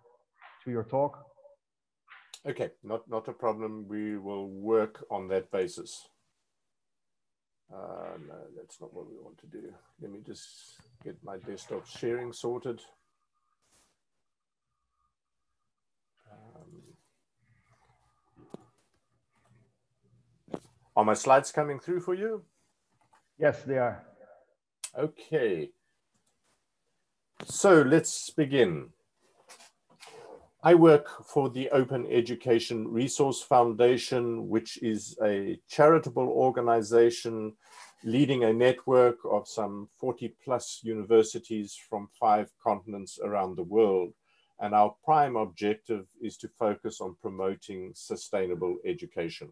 to your talk. Okay, not, not a problem. We will work on that basis. Uh, no, that's not what we want to do. Let me just get my desktop sharing sorted. Um, are my slides coming through for you? Yes, they are. Okay. So let's begin. I work for the Open Education Resource Foundation, which is a charitable organization leading a network of some 40 plus universities from five continents around the world. And our prime objective is to focus on promoting sustainable education.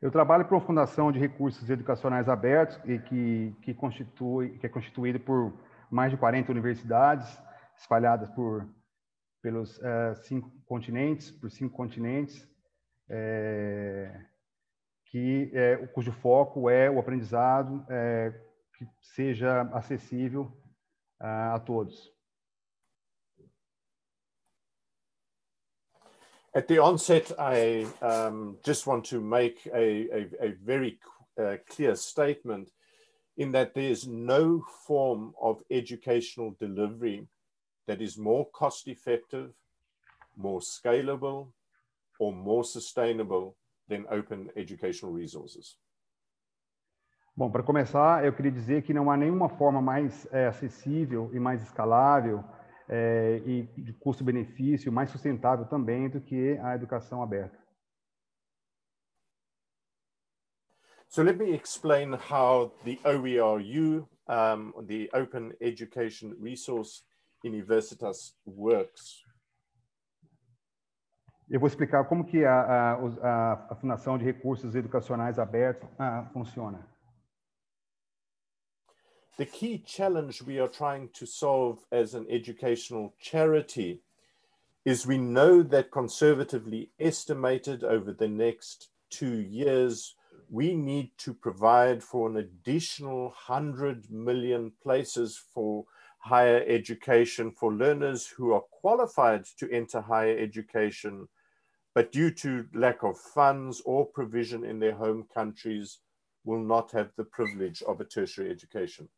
Eu trabalho para uma fundação de recursos educacionais abertos e que, que, constitui, que é constituída por mais de 40 universidades espalhadas por pelos uh, cinco continentes, por cinco continentes, é, que é, cujo foco é o aprendizado é, que seja acessível uh, a todos. At the onset, I um, just want to make a, a, a very uh, clear statement in that there's no form of educational delivery that is more cost effective, more scalable, or more sustainable than open educational resources? Bom, para começar, eu queria dizer que não há nenhuma forma mais é, acessível e mais escalável é, e de custo-benefício mais sustentável também do que a educação aberta. So let me explain how the OERU, um, the Open Education Resource Universitas works. Eu vou explicar como que a, a, a Fundação de Recursos Educacionais Abertos ah, funciona. The key challenge we are trying to solve as an educational charity is we know that conservatively estimated over the next two years, we need to provide for an additional 100 million places for higher education for learners who are qualified to enter higher education, but due to lack of funds or provision in their home countries, will not have the privilege of a tertiary education.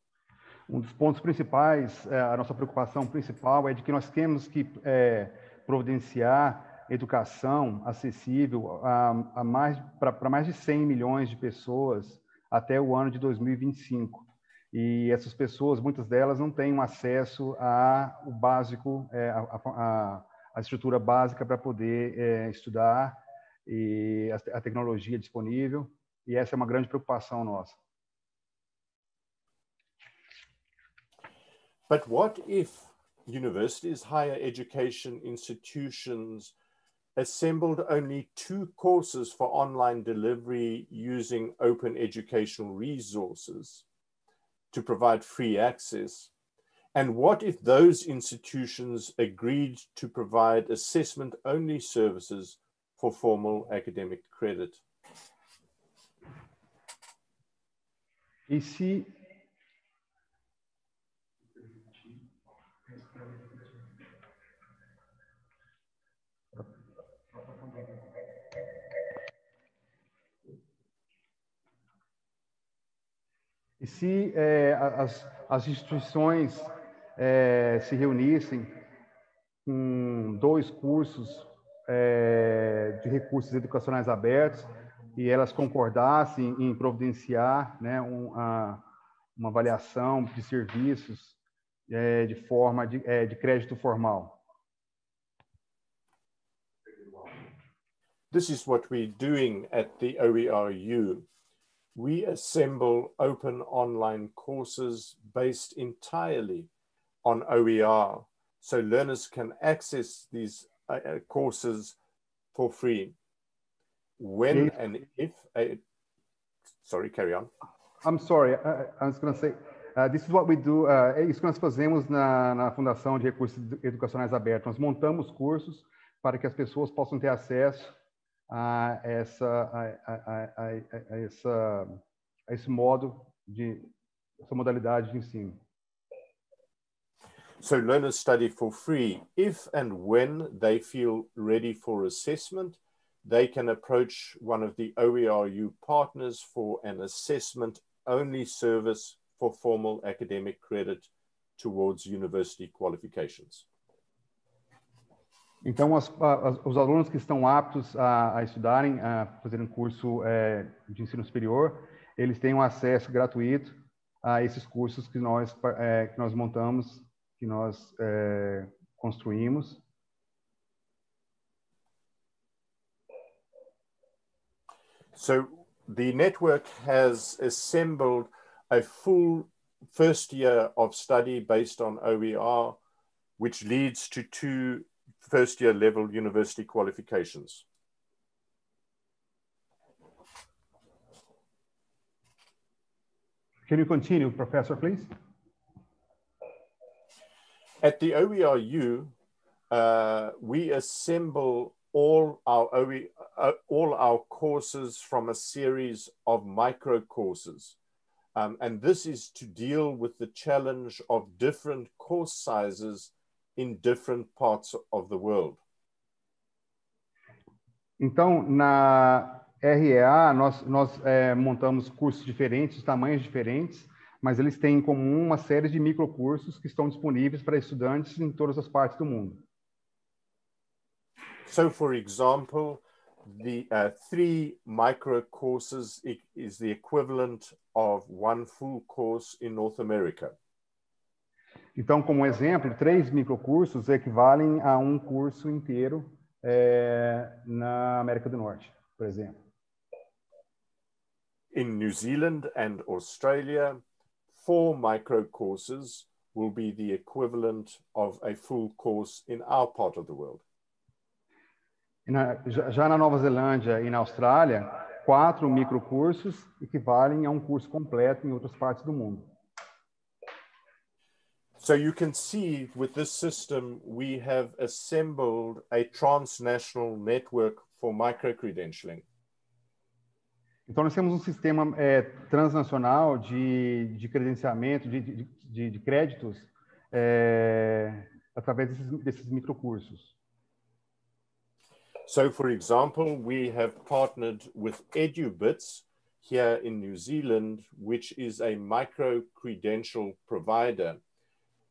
Um dos pontos principais, é, a nossa preocupação principal é de que nós temos que é, providenciar educação acessível a, a mais para mais de 100 milhões de pessoas até o ano de 2025. E essas pessoas, muitas delas, não têm um acesso ao básico, é, a, a, a, estrutura básica para poder é, estudar e a, a tecnologia disponível. E essa é uma grande preocupação nossa. But what if universities, higher education institutions assembled only two courses for online delivery using open educational resources to provide free access? And what if those institutions agreed to provide assessment only services for formal academic credit? E E se é, as, as instituições é, se reunissem com dois cursos é, de recursos educacionais abertos e elas concordassem em providenciar né, um, a, uma avaliação de serviços é, de forma de, é, de crédito formal. This is what we're doing at the OERU. We assemble open online courses based entirely on OER. So learners can access these uh, uh courses for free. When and if, a, sorry, carry on. I'm sorry, I, I was going to say, uh, this is what we do, uh, é isso que nós fazemos na, na Fundação de Recursos Educacionais Abertos. Nós montamos cursos para que as pessoas possam ter acesso essa a, a, a, essa a esse modo de essa modalidade de ensino. So learners study for free if and when they feel ready for assessment. They can approach one of the OERU partners for an assessment only service for formal academic credit towards university qualifications. Então, as, as, os alunos que estão aptos a, a estudarem, a fazer um curso é, de ensino superior, eles têm um acesso gratuito a esses cursos que nós, é, que nós montamos, que nós é, construímos. So the network has assembled a full first year of study based on OER, which leads to two first year level university qualifications. Can you continue, Professor, please? At the OERU, uh, we assemble all our OE, uh, all our courses from a series of micro courses. Um, and this is to deal with the challenge of different course sizes in different parts of the world. Então, na REA, nós, nós é, montamos cursos diferentes, tamanhos diferentes, mas eles têm em comum uma série de microcursos que estão disponíveis para estudantes em todas as partes do mundo. So, for example, the uh, three micro courses is the equivalent of one full course in North America. Então, como exemplo, três microcursos equivalem a um curso inteiro é, na América do Norte, por exemplo. In New Zealand and Australia, four micro courses will be the equivalent of a full course in our part of the world. Na, já na Nova Zelândia e na Austrália, quatro microcursos equivalem a um curso completo em outras partes do mundo. So you can see with this system, we have assembled a transnational network for micro-credentialing. Então, nós temos um sistema é, transnacional de, de credenciamento, de, de, de, créditos, é, através desses, desses microcursos. So, for example, we have partnered with EduBits here in New Zealand, which is a micro credential provider.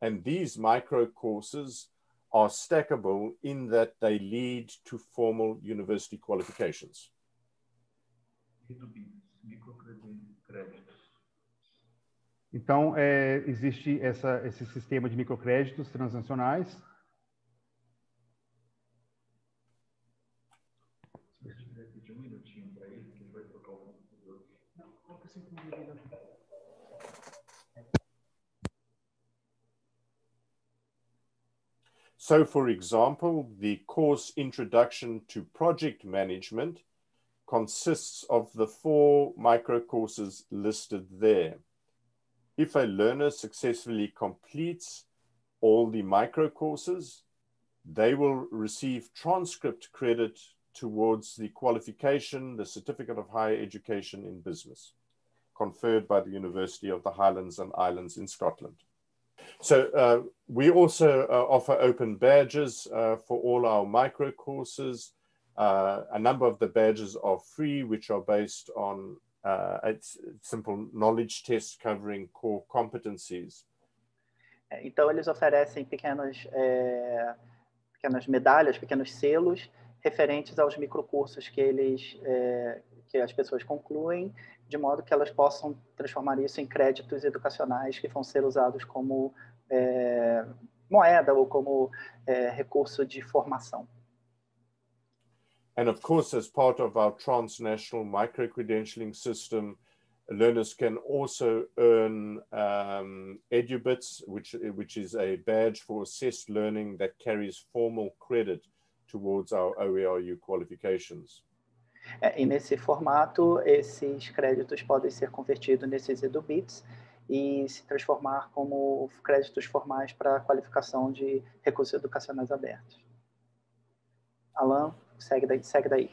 And these micro courses are stackable in that they lead to formal university qualifications. Então, é, existe essa, esse sistema de microcréditos transacionais. So, for example, the course Introduction to Project Management consists of the four micro courses listed there. If a learner successfully completes all the micro courses, they will receive transcript credit towards the qualification, the Certificate of Higher Education in Business, conferred by the University of the Highlands and Islands in Scotland. So uh, we also uh, offer open badges uh, for all our micro courses. A number of the badges are free, which are based on simple knowledge test covering core competencies. Então, eles oferecem pequenas, é, pequenas medalhas, pequenos selos referentes aos microcursos que eles, é, que as pessoas concluem, de modo que elas possam transformar isso em créditos educacionais que vão ser usados como é, moeda ou como é, recurso de formação. And of course, as part of our transnational micro-credentialing system, learners can also earn um, EduBits, which, which is a badge for assessed learning that carries formal credit towards our OERU qualifications. É, e nesse formato, esses créditos podem ser convertidos nesses EduBits e se transformar como créditos formais para qualificação de recursos educacionais abertos. Alan, segue daí. Segue daí.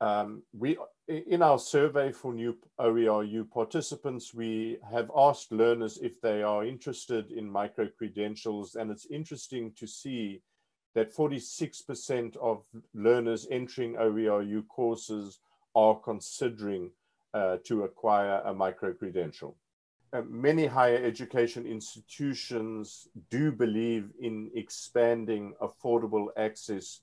Um, we, in our survey for new OERU participants, we have asked learners if they are interested in micro credentials, and it's interesting to see that 46% of learners entering OERU courses are considering uh, to acquire a micro credential. Uh, many higher education institutions do believe in expanding affordable access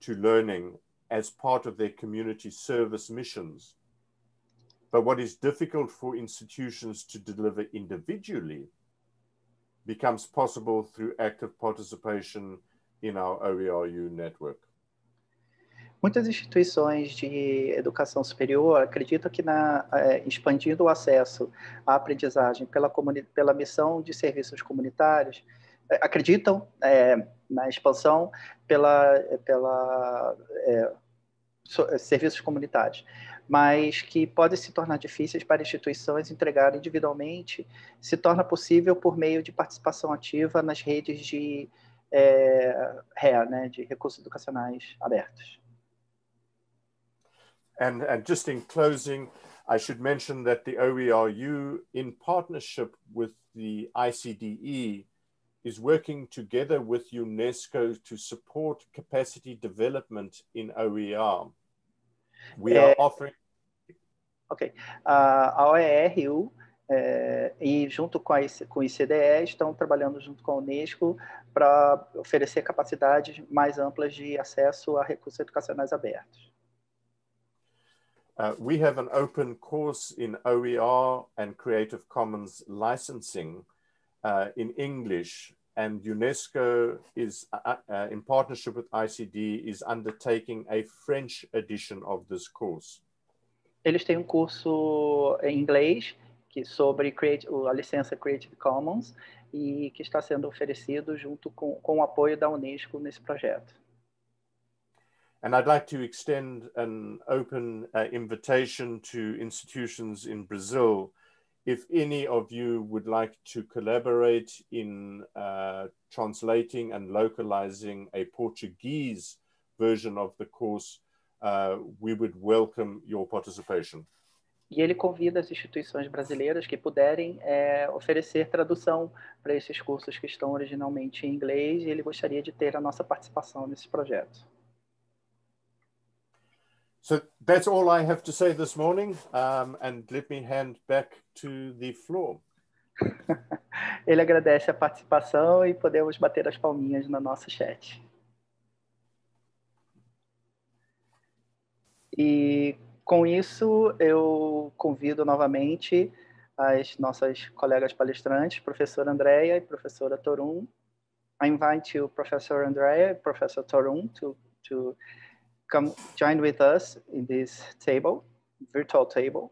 to learning as part of their community service missions. But what is difficult for institutions to deliver individually becomes possible through active participation in our OERU network. Muitas instituições de educação superior acreditam que na, é, expandindo o acesso à aprendizagem pela, pela missão de serviços comunitários, é, acreditam é, na expansão pela, pela so, serviços comunitários, mas que podem se tornar difíceis para instituições entregar individualmente, se torna possível por meio de participação ativa nas redes de é, REA, né, de recursos educacionais abertos. And, and just in closing, I should mention that the OERU, in partnership with the ICDE, is working together with UNESCO to support capacity development in OER. We are offering. Ok. Uh, a OERU é, e junto com, a, com o ICDE estão trabalhando junto com a Unesco para oferecer capacidades mais amplas de acesso a recursos educacionais abertos. Uh, we have an open course in OER and Creative Commons licensing uh, in English, and UNESCO is, uh, uh in partnership with ICD, is undertaking a French edition of this course. Eles têm um curso em inglês que sobre a licença Creative Commons e que está sendo oferecido junto com, com o apoio da UNESCO nesse projeto. And I'd like to extend an open uh, invitation to institutions in Brazil. If any of you would like to collaborate in uh, translating and localizing a Portuguese version of the course, uh, we would welcome your participation. E ele convida as instituições brasileiras que puderem é, oferecer tradução para esses cursos que estão originalmente em inglês, e ele gostaria de ter a nossa participação nesse projeto. So that's all I have to say this morning, um, and let me hand back to the floor. Ele agradece a participação e podemos bater as palminhas no nosso chat. E com isso, eu convido novamente as nossas colegas palestrantes, professora Andrea e professora Torum. I invite you, Professor Andrea and Professor Torum, to, to come join with us in this table, virtual table.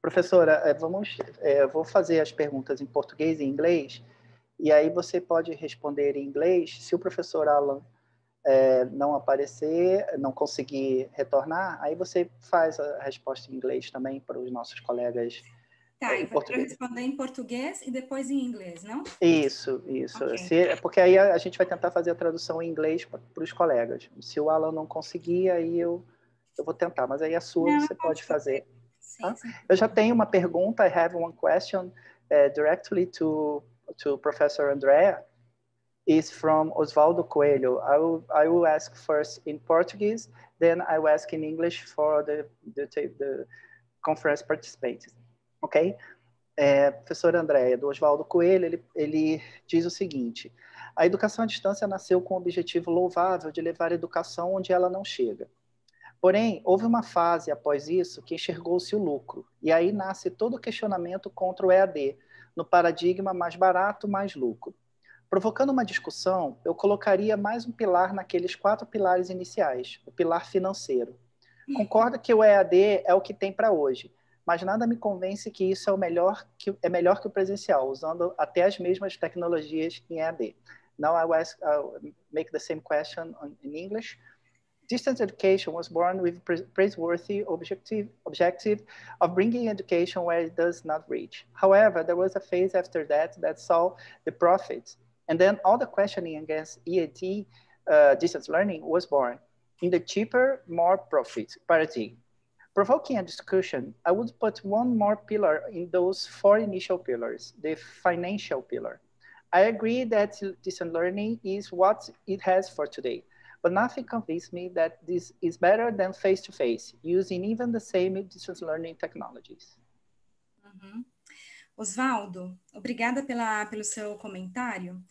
Professora, eh, vamos, é, vou fazer as perguntas em português e inglês, e aí você pode responder em inglês. Se o professor Alan é, não aparecer, não conseguir retornar, aí você faz a resposta em inglês também para os nossos colegas Tá, em português. responder em português e depois em inglês, não? Isso, isso. Okay. Se, porque aí a, a, gente vai tentar fazer a tradução em inglês para os colegas. Se o Alan não conseguir, aí eu, eu vou tentar, mas aí a sua não, você pode fazer. Sim, sim. Eu já tenho uma pergunta. I have one question uh, directly to, to Professor Andrea. Is from Osvaldo Coelho. I will, I will ask first in Portuguese, then I will ask in English for the, the, the conference participants. ok? É, professora Andréia, do Oswaldo Coelho, ele, ele diz o seguinte, a educação à distância nasceu com o objetivo louvável de levar a educação onde ela não chega. Porém, houve uma fase após isso que enxergou-se o lucro, e aí nasce todo o questionamento contra o EAD, no paradigma mais barato, mais lucro. Provocando uma discussão, eu colocaria mais um pilar naqueles quatro pilares iniciais, o pilar financeiro. Concorda que o EAD é o que tem para hoje, mas nada me convence que isso é o melhor que é melhor que o presencial, usando até as mesmas tecnologias em EAD. Now I will ask, uh, make the same question on, in English. Distance education was born with praiseworthy objective, objective of bringing education where it does not reach. However, there was a phase after that that saw the profits, and then all the questioning against EAT, uh, distance learning, was born in the cheaper, more profit paradigm. Provoking a discussion, I would put one more pillar in those four initial pillars, the financial pillar. I agree that distance learning is what it has for today, but nothing convinced me that this is better than face-to-face, -face, using even the same distance learning technologies. Uhum. Osvaldo, obrigada pela, pelo seu comentário.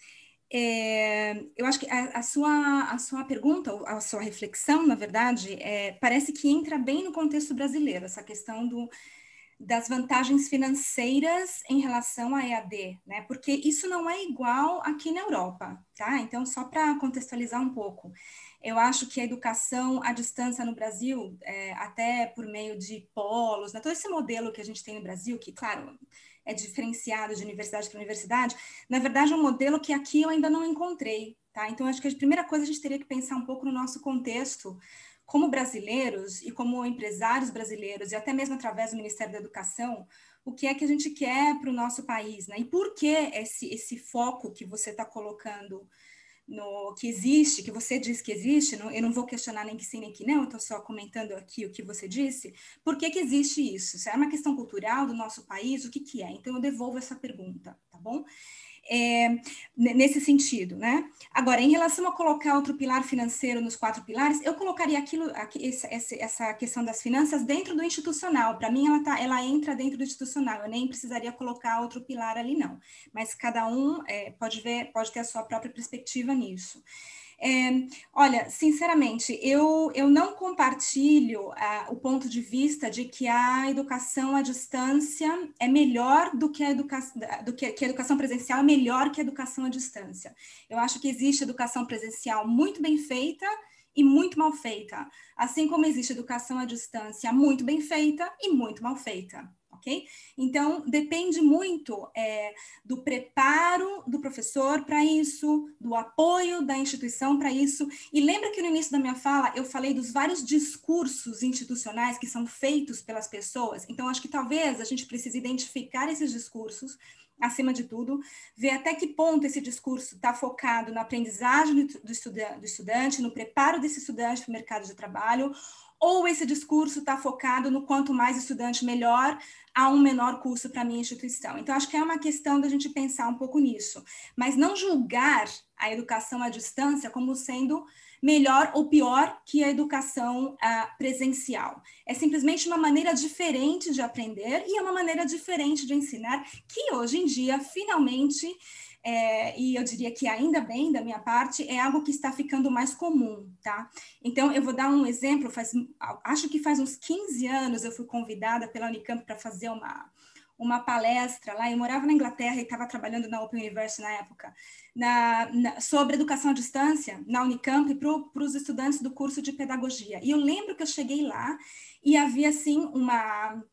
É, eu acho que a, a, sua, a sua pergunta, a sua reflexão, na verdade, é, parece que entra bem no contexto brasileiro, essa questão do, das vantagens financeiras em relação à EAD, né? Porque isso não é igual aqui na Europa, tá? Então, só para contextualizar um pouco, eu acho que a educação à distância no Brasil, é, até por meio de polos, né? todo esse modelo que a gente tem no Brasil, que, claro, é diferenciado de universidade para universidade, na verdade é um modelo que aqui eu ainda não encontrei, tá? Então acho que a primeira coisa a gente teria que pensar um pouco no nosso contexto como brasileiros e como empresários brasileiros e até mesmo através do Ministério da Educação, o que é que a gente quer para o nosso país, né? E por que esse esse foco que você está colocando no que existe, que você diz que existe, não, eu não vou questionar nem que sim nem que não, estou só comentando aqui o que você disse, por que, que existe isso? Se é uma questão cultural do nosso país, o que, que é? Então eu devolvo essa pergunta, tá bom? É, nesse sentido, né? Agora, em relação a colocar outro pilar financeiro nos quatro pilares, eu colocaria aquilo, aqui, essa, questão das finanças dentro do institucional. Para mim, ela, tá, ela entra dentro do institucional. Eu nem precisaria colocar outro pilar ali, não. Mas cada um é, pode ver, pode ter a sua própria perspectiva nisso. É, olha, sinceramente, eu, eu não compartilho uh, o ponto de vista de que a educação à distância é melhor do que a, educa do que, que a educação presencial é melhor que a educação à distância. Eu acho que existe educação presencial muito bem feita e muito mal feita, assim como existe educação à distância muito bem feita e muito mal feita ok? Então, depende muito é, do preparo do professor para isso, do apoio da instituição para isso. E lembra que no início da minha fala eu falei dos vários discursos institucionais que são feitos pelas pessoas? Então, acho que talvez a gente precise identificar esses discursos acima de tudo, ver até que ponto esse discurso está focado na aprendizagem do, do, estudante, do estudante, no preparo desse estudante para o mercado de trabalho, ou esse discurso está focado no quanto mais estudante melhor, há um menor custo para a minha instituição. Então, acho que é uma questão da gente pensar um pouco nisso, mas não julgar a educação à distância como sendo melhor ou pior que a educação uh, presencial. É simplesmente uma maneira diferente de aprender e é uma maneira diferente de ensinar, que hoje em dia, finalmente, é, e eu diria que ainda bem da minha parte, é algo que está ficando mais comum, tá? Então, eu vou dar um exemplo, faz, acho que faz uns 15 anos eu fui convidada pela Unicamp para fazer uma, uma palestra lá, eu morava na Inglaterra e estava trabalhando na Open University na época, na, na, sobre educação à distância, na Unicamp, para os estudantes do curso de pedagogia. E eu lembro que eu cheguei lá e havia, assim, uma,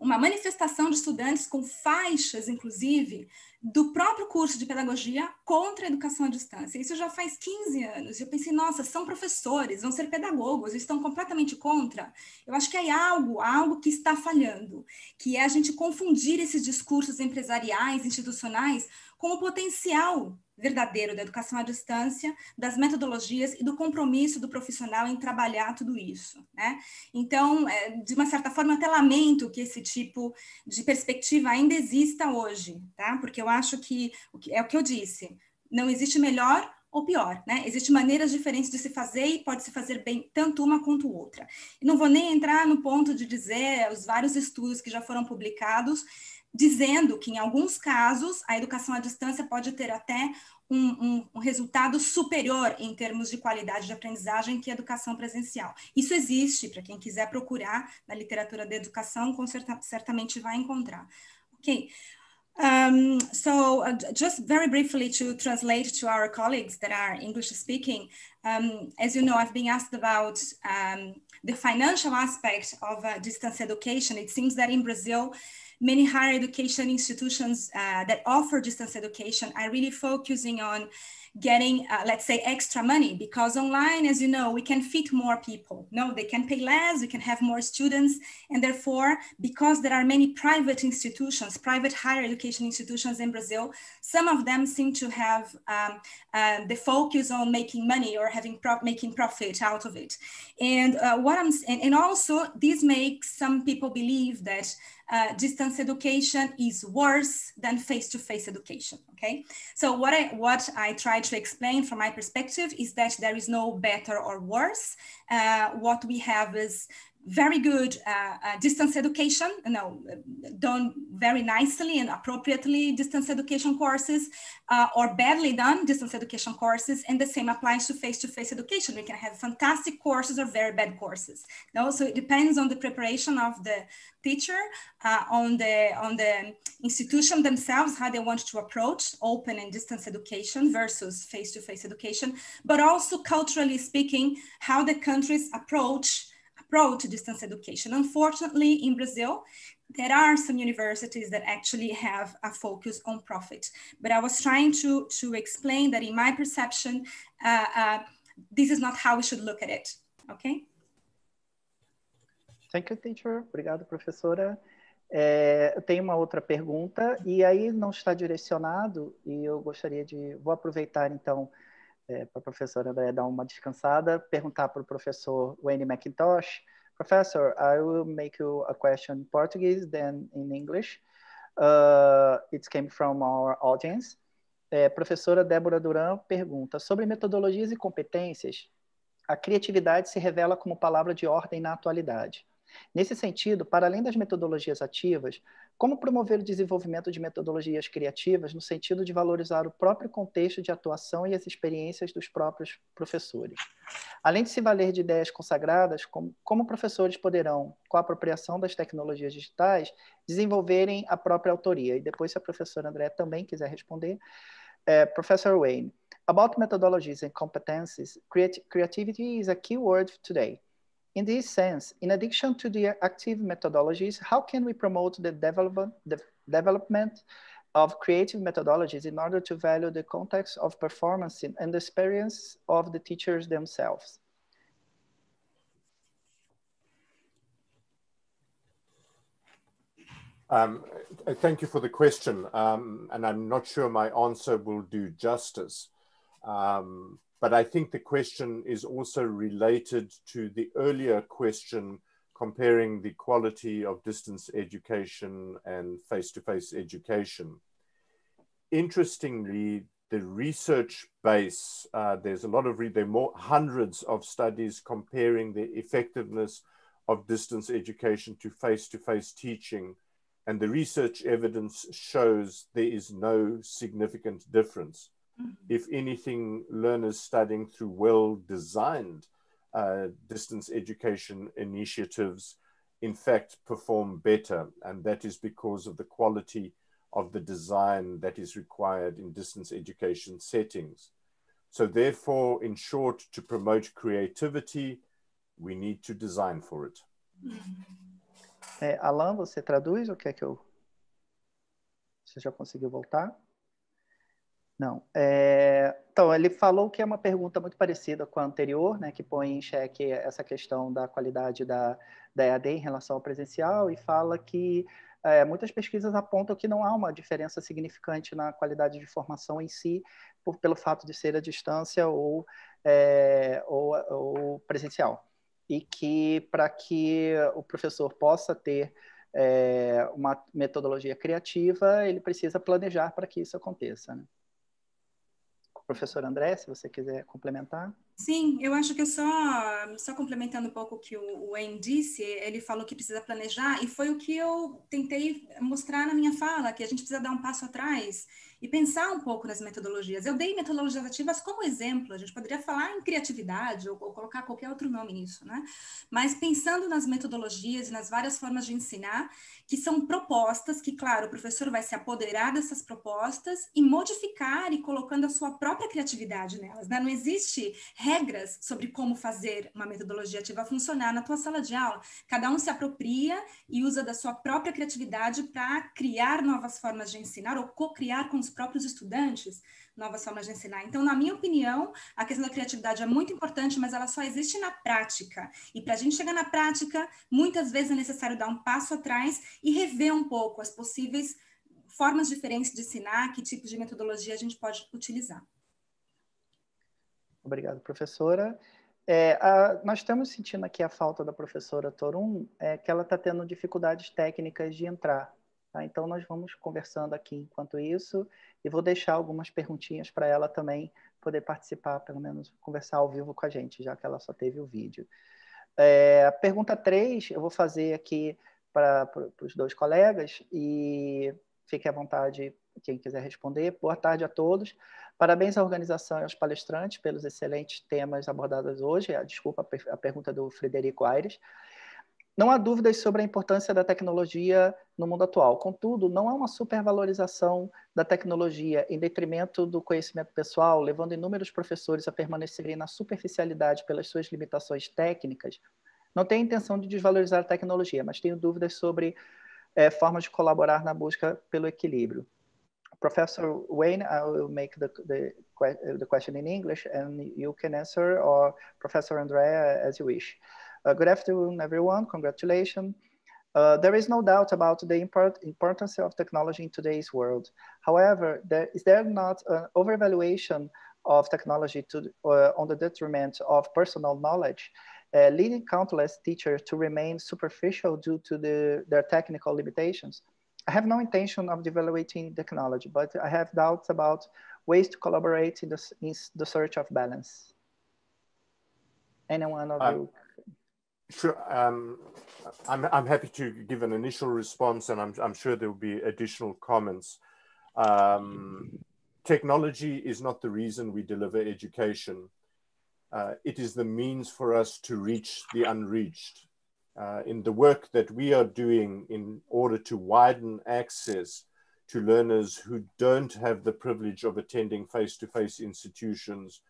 uma manifestação de estudantes com faixas, inclusive, do próprio curso de pedagogia contra a educação à distância. Isso já faz 15 anos. Eu pensei, nossa, são professores, vão ser pedagogos, estão completamente contra. Eu acho que é algo, algo que está falhando, que é a gente confundir esses discursos empresariais, institucionais, com o potencial verdadeiro da educação à distância, das metodologias e do compromisso do profissional em trabalhar tudo isso, né? Então, é, de uma certa forma, até lamento que esse tipo de perspectiva ainda exista hoje, tá? Porque eu acho que, é o que eu disse, não existe melhor ou pior, né? Existem maneiras diferentes de se fazer e pode se fazer bem tanto uma quanto outra. E não vou nem entrar no ponto de dizer os vários estudos que já foram publicados dizendo que, em alguns casos, a educação à distância pode ter até um, um, um, resultado superior em termos de qualidade de aprendizagem que a educação presencial. Isso existe, para quem quiser procurar na literatura da educação, certa, certamente vai encontrar. Ok. Um, so uh, just very briefly to translate to our colleagues that are English speaking, um, as you know, I've been asked about um, the financial aspect of uh, distance education. It seems that in Brazil, many higher education institutions uh, that offer distance education are really focusing on getting, uh, let's say, extra money because online, as you know, we can fit more people. No, they can pay less, we can have more students. And therefore, because there are many private institutions, private higher education institutions in Brazil, some of them seem to have um, uh, the focus on making money or having pro making profit out of it. And uh, what I'm, and, and also this makes some people believe that uh, distance education is worse than face-to-face education. Okay, so what I what I try to explain from my perspective is that there is no better or worse. Uh, what we have is very good uh, uh, distance education, you know, done very nicely and appropriately distance education courses, uh, or badly done distance education courses, and the same applies to face-to-face education. We can have fantastic courses or very bad courses. You know? So it depends on the preparation of the teacher, uh, on the on the institution themselves, how they want to approach open and distance education versus face-to-face education, but also culturally speaking, how the countries approach approach distance education. Unfortunately, in Brazil, there are some universities that actually have a focus on profit. But I was trying to, to explain that in my perception, uh, uh, this is not how we should look at it, okay? Thank you, teacher. Obrigado, professora. É, eu tenho uma outra pergunta, e aí não está direcionado, e eu gostaria de... Vou aproveitar, então, é, para a professora André dar uma descansada, perguntar para o professor Wayne McIntosh. Professor, I will make you a question in Portuguese, then in English. Uh, it came from our audience. É, professora Débora Duran pergunta: sobre metodologias e competências, a criatividade se revela como palavra de ordem na atualidade. Nesse sentido, para além das metodologias ativas, como promover o desenvolvimento de metodologias criativas no sentido de valorizar o próprio contexto de atuação e as experiências dos próprios professores? Além de se valer de ideias consagradas, como, como professores poderão, com a apropriação das tecnologias digitais, desenvolverem a própria autoria? E depois, se a professora André também quiser responder, é, Professor Wayne, about methodologies and competencies, creativity is a key word today. In this sense, in addition to the active methodologies, how can we promote the development, the development of creative methodologies in order to value the context of performance and the experience of the teachers themselves? Um, thank you for the question. Um, and I'm not sure my answer will do justice. Um, but I think the question is also related to the earlier question comparing the quality of distance education and face-to-face education. Interestingly, the research base, uh, there's a lot of, there are more, hundreds of studies comparing the effectiveness of distance education to face-to-face teaching. And the research evidence shows there is no significant difference. Mm-hmm. If anything, learners studying through well-designed uh, distance education initiatives, in fact, perform better. And that is because of the quality of the design that is required in distance education settings. So therefore, in short, to promote creativity, we need to design for it. É, Alan, você traduz ou quer que eu... Você já conseguiu voltar? Não. É, então, ele falou que é uma pergunta muito parecida com a anterior, né, que põe em xeque essa questão da qualidade da, da EAD em relação ao presencial e fala que é, muitas pesquisas apontam que não há uma diferença significante na qualidade de formação em si, por, pelo fato de ser à distância ou, é, ou, ou presencial. E que para que o professor possa ter é, uma metodologia criativa, ele precisa planejar para que isso aconteça. Né? Professor André, se você quiser complementar. Sim, eu acho que só, só complementando um pouco o que o Wayne disse, ele falou que precisa planejar, e foi o que eu tentei mostrar na minha fala, que a gente precisa dar um passo atrás e pensar um pouco nas metodologias. Eu dei metodologias ativas como exemplo, a gente poderia falar em criatividade ou, ou, colocar qualquer outro nome nisso, né? Mas pensando nas metodologias e nas várias formas de ensinar, que são propostas que, claro, o professor vai se apoderar dessas propostas e modificar e colocando a sua própria criatividade nelas, né? Não existe regras sobre como fazer uma metodologia ativa funcionar na tua sala de aula. Cada um se apropria e usa da sua própria criatividade para criar novas formas de ensinar ou co-criar com os próprios estudantes novas formas de ensinar. Então, na minha opinião, a questão da criatividade é muito importante, mas ela só existe na prática. E para a gente chegar na prática, muitas vezes é necessário dar um passo atrás e rever um pouco as possíveis formas diferentes de ensinar, que tipos de metodologia a gente pode utilizar. Obrigado, professora. É, a, nós estamos sentindo aqui a falta da professora Torum, é, que ela está tendo dificuldades técnicas de entrar. Tá? Então, nós vamos conversando aqui enquanto isso, e vou deixar algumas perguntinhas para ela também poder participar, pelo menos conversar ao vivo com a gente, já que ela só teve o vídeo. É, a pergunta 3 eu vou fazer aqui para os dois colegas, e fique à vontade quem quiser responder. Boa tarde a todos. Parabéns à organização e aos palestrantes pelos excelentes temas abordados hoje. Desculpa a pergunta do Frederico Aires. Não há dúvidas sobre a importância da tecnologia no mundo atual. Contudo, não há uma supervalorização da tecnologia em detrimento do conhecimento pessoal, levando inúmeros professores a permanecerem na superficialidade pelas suas limitações técnicas. Não tenho intenção de desvalorizar a tecnologia, mas tenho dúvidas sobre é, formas de colaborar na busca pelo equilíbrio. Professor Wayne, I will make the, the, the question in English and you can answer, or Professor Andrea, as you wish. Uh, good afternoon, everyone. Congratulations. Uh, there is no doubt about the import importance of technology in today's world. However, there, is there not an overvaluation of technology to, uh, on the detriment of personal knowledge, uh, leading countless teachers to remain superficial due to the, their technical limitations? I have no intention of devaluating technology, but I have doubts about ways to collaborate in the, in the search of balance. Anyone of um, you Sure. Um, I'm, I'm happy to give an initial response, and I'm, I'm sure there will be additional comments. Um, technology is not the reason we deliver education. Uh, it is the means for us to reach the unreached. Uh, in the work that we are doing in order to widen access to learners who don't have the privilege of attending face-to-face -face institutions,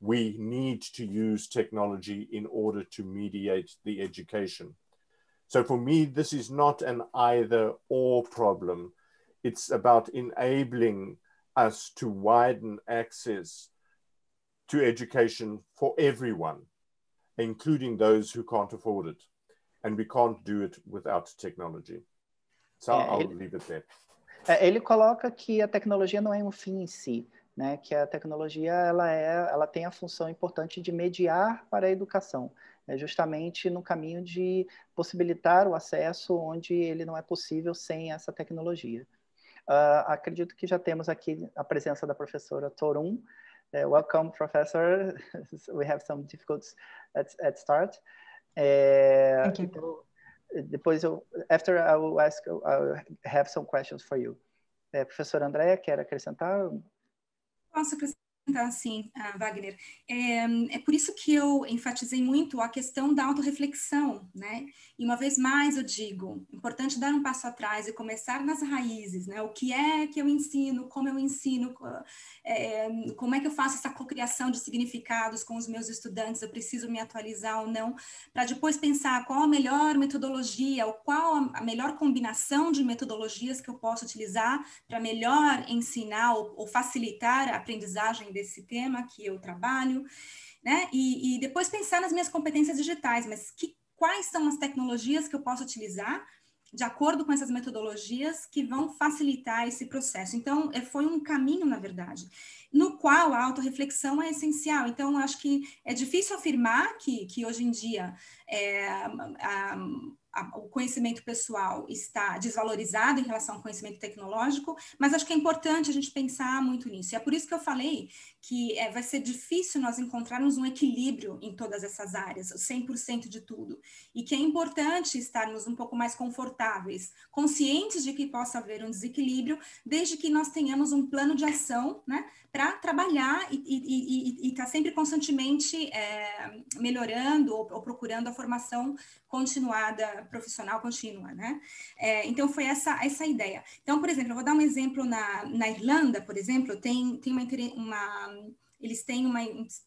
we need to use technology in order to mediate the education. So for me, this is not an either or problem. It's about enabling us to widen access to education for everyone, including those who can't afford it. And we can't do it without technology. So é, I'll ele, leave it there. Ele coloca que a tecnologia não é um fim em si, né, que a tecnologia ela é, ela tem a função importante de mediar para a educação, é justamente no caminho de possibilitar o acesso onde ele não é possível sem essa tecnologia. Uh, acredito que já temos aqui a presença da professora Torun. Uh, welcome, professor. We have some difficulties at, at start. Uh, então, depois eu, after I will ask, I will have some questions for you. Uh, professora Andréa, quer acrescentar? Posso acrescentar? Então, assim, uh, Wagner, é, é, por isso que eu enfatizei muito a questão da autorreflexão, né? E uma vez mais eu digo, importante dar um passo atrás e começar nas raízes, né? O que é que eu ensino, como eu ensino, é, como é que eu faço essa cocriação de significados com os meus estudantes, eu preciso me atualizar ou não, para depois pensar qual a melhor metodologia, ou qual a melhor combinação de metodologias que eu posso utilizar para melhor ensinar ou, ou facilitar a aprendizagem desse tema que eu trabalho, né? E, e depois pensar nas minhas competências digitais, mas que, quais são as tecnologias que eu posso utilizar de acordo com essas metodologias que vão facilitar esse processo. Então, é, foi um caminho, na verdade, no qual a autorreflexão é essencial. Então, acho que é difícil afirmar que, que hoje em dia é, a, a, o conhecimento pessoal está desvalorizado em relação ao conhecimento tecnológico, mas acho que é importante a gente pensar muito nisso. E é por isso que eu falei que é, vai ser difícil nós encontrarmos um equilíbrio em todas essas áreas, 100% de tudo, e que é importante estarmos um pouco mais confortáveis, conscientes de que possa haver um desequilíbrio, desde que nós tenhamos um plano de ação, né, para trabalhar e estar tá sempre constantemente é, melhorando ou, ou procurando a formação continuada, profissional contínua, né? É, então, foi essa, essa ideia. Então, por exemplo, eu vou dar um exemplo na, na Irlanda, por exemplo, tem, tem uma, uma eles têm uma,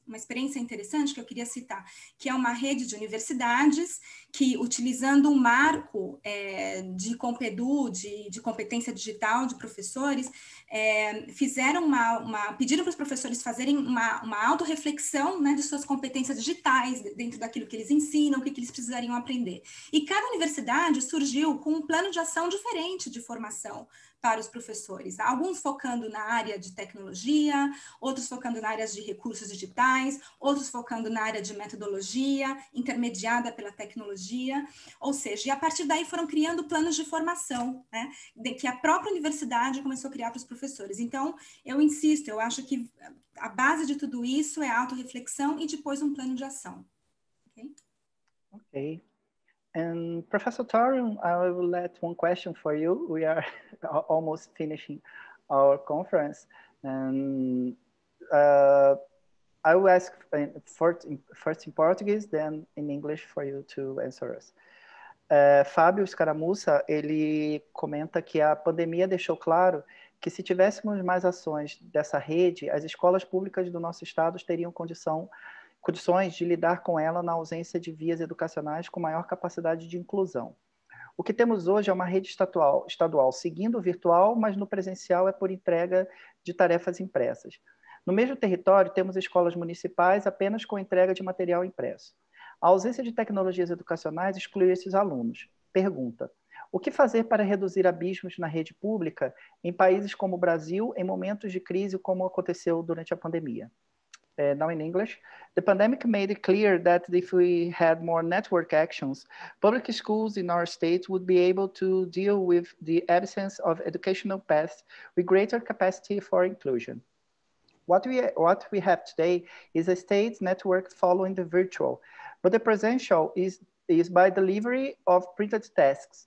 uma experiência interessante que eu queria citar, que é uma rede de universidades que, utilizando um marco é, de Compedu, de, de competência digital de professores, é, fizeram uma, uma, pediram para os professores fazerem uma, uma autorreflexão né, de suas competências digitais dentro daquilo que eles ensinam, o que, que eles precisariam aprender. E cada universidade surgiu com um plano de ação diferente de formação para os professores, alguns focando na área de tecnologia, outros focando na área de recursos digitais, outros focando na área de metodologia, intermediada pela tecnologia, ou seja, e a partir daí foram criando planos de formação, né, que a própria universidade começou a criar para os professores. Então, eu insisto, eu acho que a base de tudo isso é autorreflexão e depois um plano de ação. Ok. okay. And Professor Tarum, I will let one question for you. We are almost finishing our conference. And uh, I will ask first in, first in Portuguese, then in English for you to answer us. Uh, Fábio Escaramuça, ele comenta que a pandemia deixou claro que se tivéssemos mais ações dessa rede, as escolas públicas do nosso estado teriam condição condições de lidar com ela na ausência de vias educacionais com maior capacidade de inclusão. O que temos hoje é uma rede estadual, estadual seguindo o virtual, mas no presencial é por entrega de tarefas impressas. No mesmo território, temos escolas municipais apenas com entrega de material impresso. A ausência de tecnologias educacionais exclui esses alunos. Pergunta: o que fazer para reduzir abismos na rede pública em países como o Brasil, em momentos de crise como aconteceu durante a pandemia? Uh, now in English, the pandemic made it clear that if we had more network actions, public schools in our state would be able to deal with the absence of educational paths with greater capacity for inclusion. What we, what we have today is a state network following the virtual, but the presential is, is by delivery of printed tasks.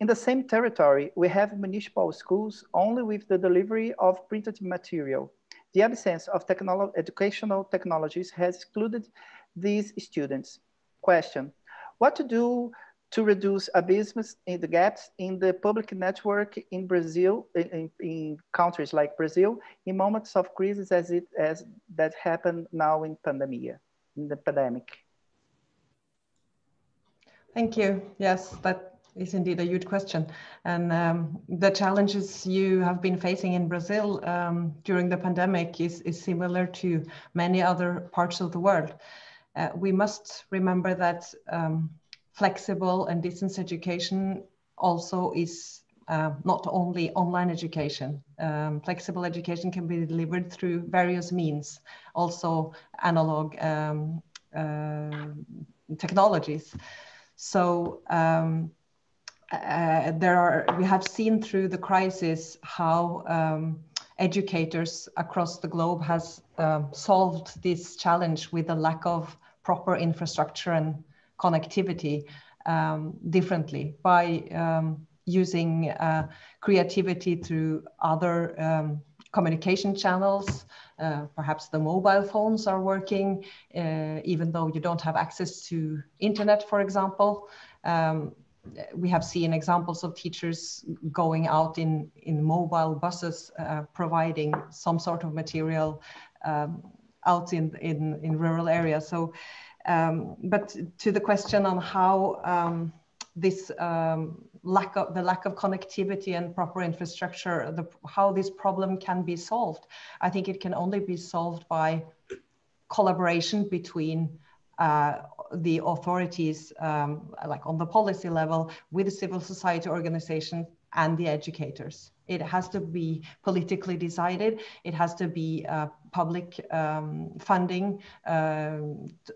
In the same territory, we have municipal schools only with the delivery of printed material. The absence of technolo educational technologies has excluded these students. Question, what to do to reduce abysms in the gaps in the public network in Brazil, in, in, countries like Brazil, in moments of crisis as it as that happened now in pandemia, in the pandemic. Thank you. Yes, that is indeed a huge question. And um, the challenges you have been facing in Brazil um, during the pandemic is, is similar to many other parts of the world. Uh, we must remember that um, flexible and distance education also is uh, not only online education. Um, flexible education can be delivered through various means, also analog um, uh, technologies. So um, uh, there are, we have seen through the crisis how um, educators across the globe has um, solved this challenge with a lack of proper infrastructure and connectivity um, differently by um, using uh, creativity through other um, communication channels. Uh, perhaps the mobile phones are working, uh, even though you don't have access to internet, for example. Um, we have seen examples of teachers going out in, in mobile buses, uh, providing some sort of material um, out in, in, in rural areas. So, um, but to the question on how um, this um, lack of the lack of connectivity and proper infrastructure, the, how this problem can be solved, I think it can only be solved by collaboration between uh, the authorities, um, like on the policy level, with the civil society organization and the educators. It has to be politically decided. It has to be uh, public um, funding uh,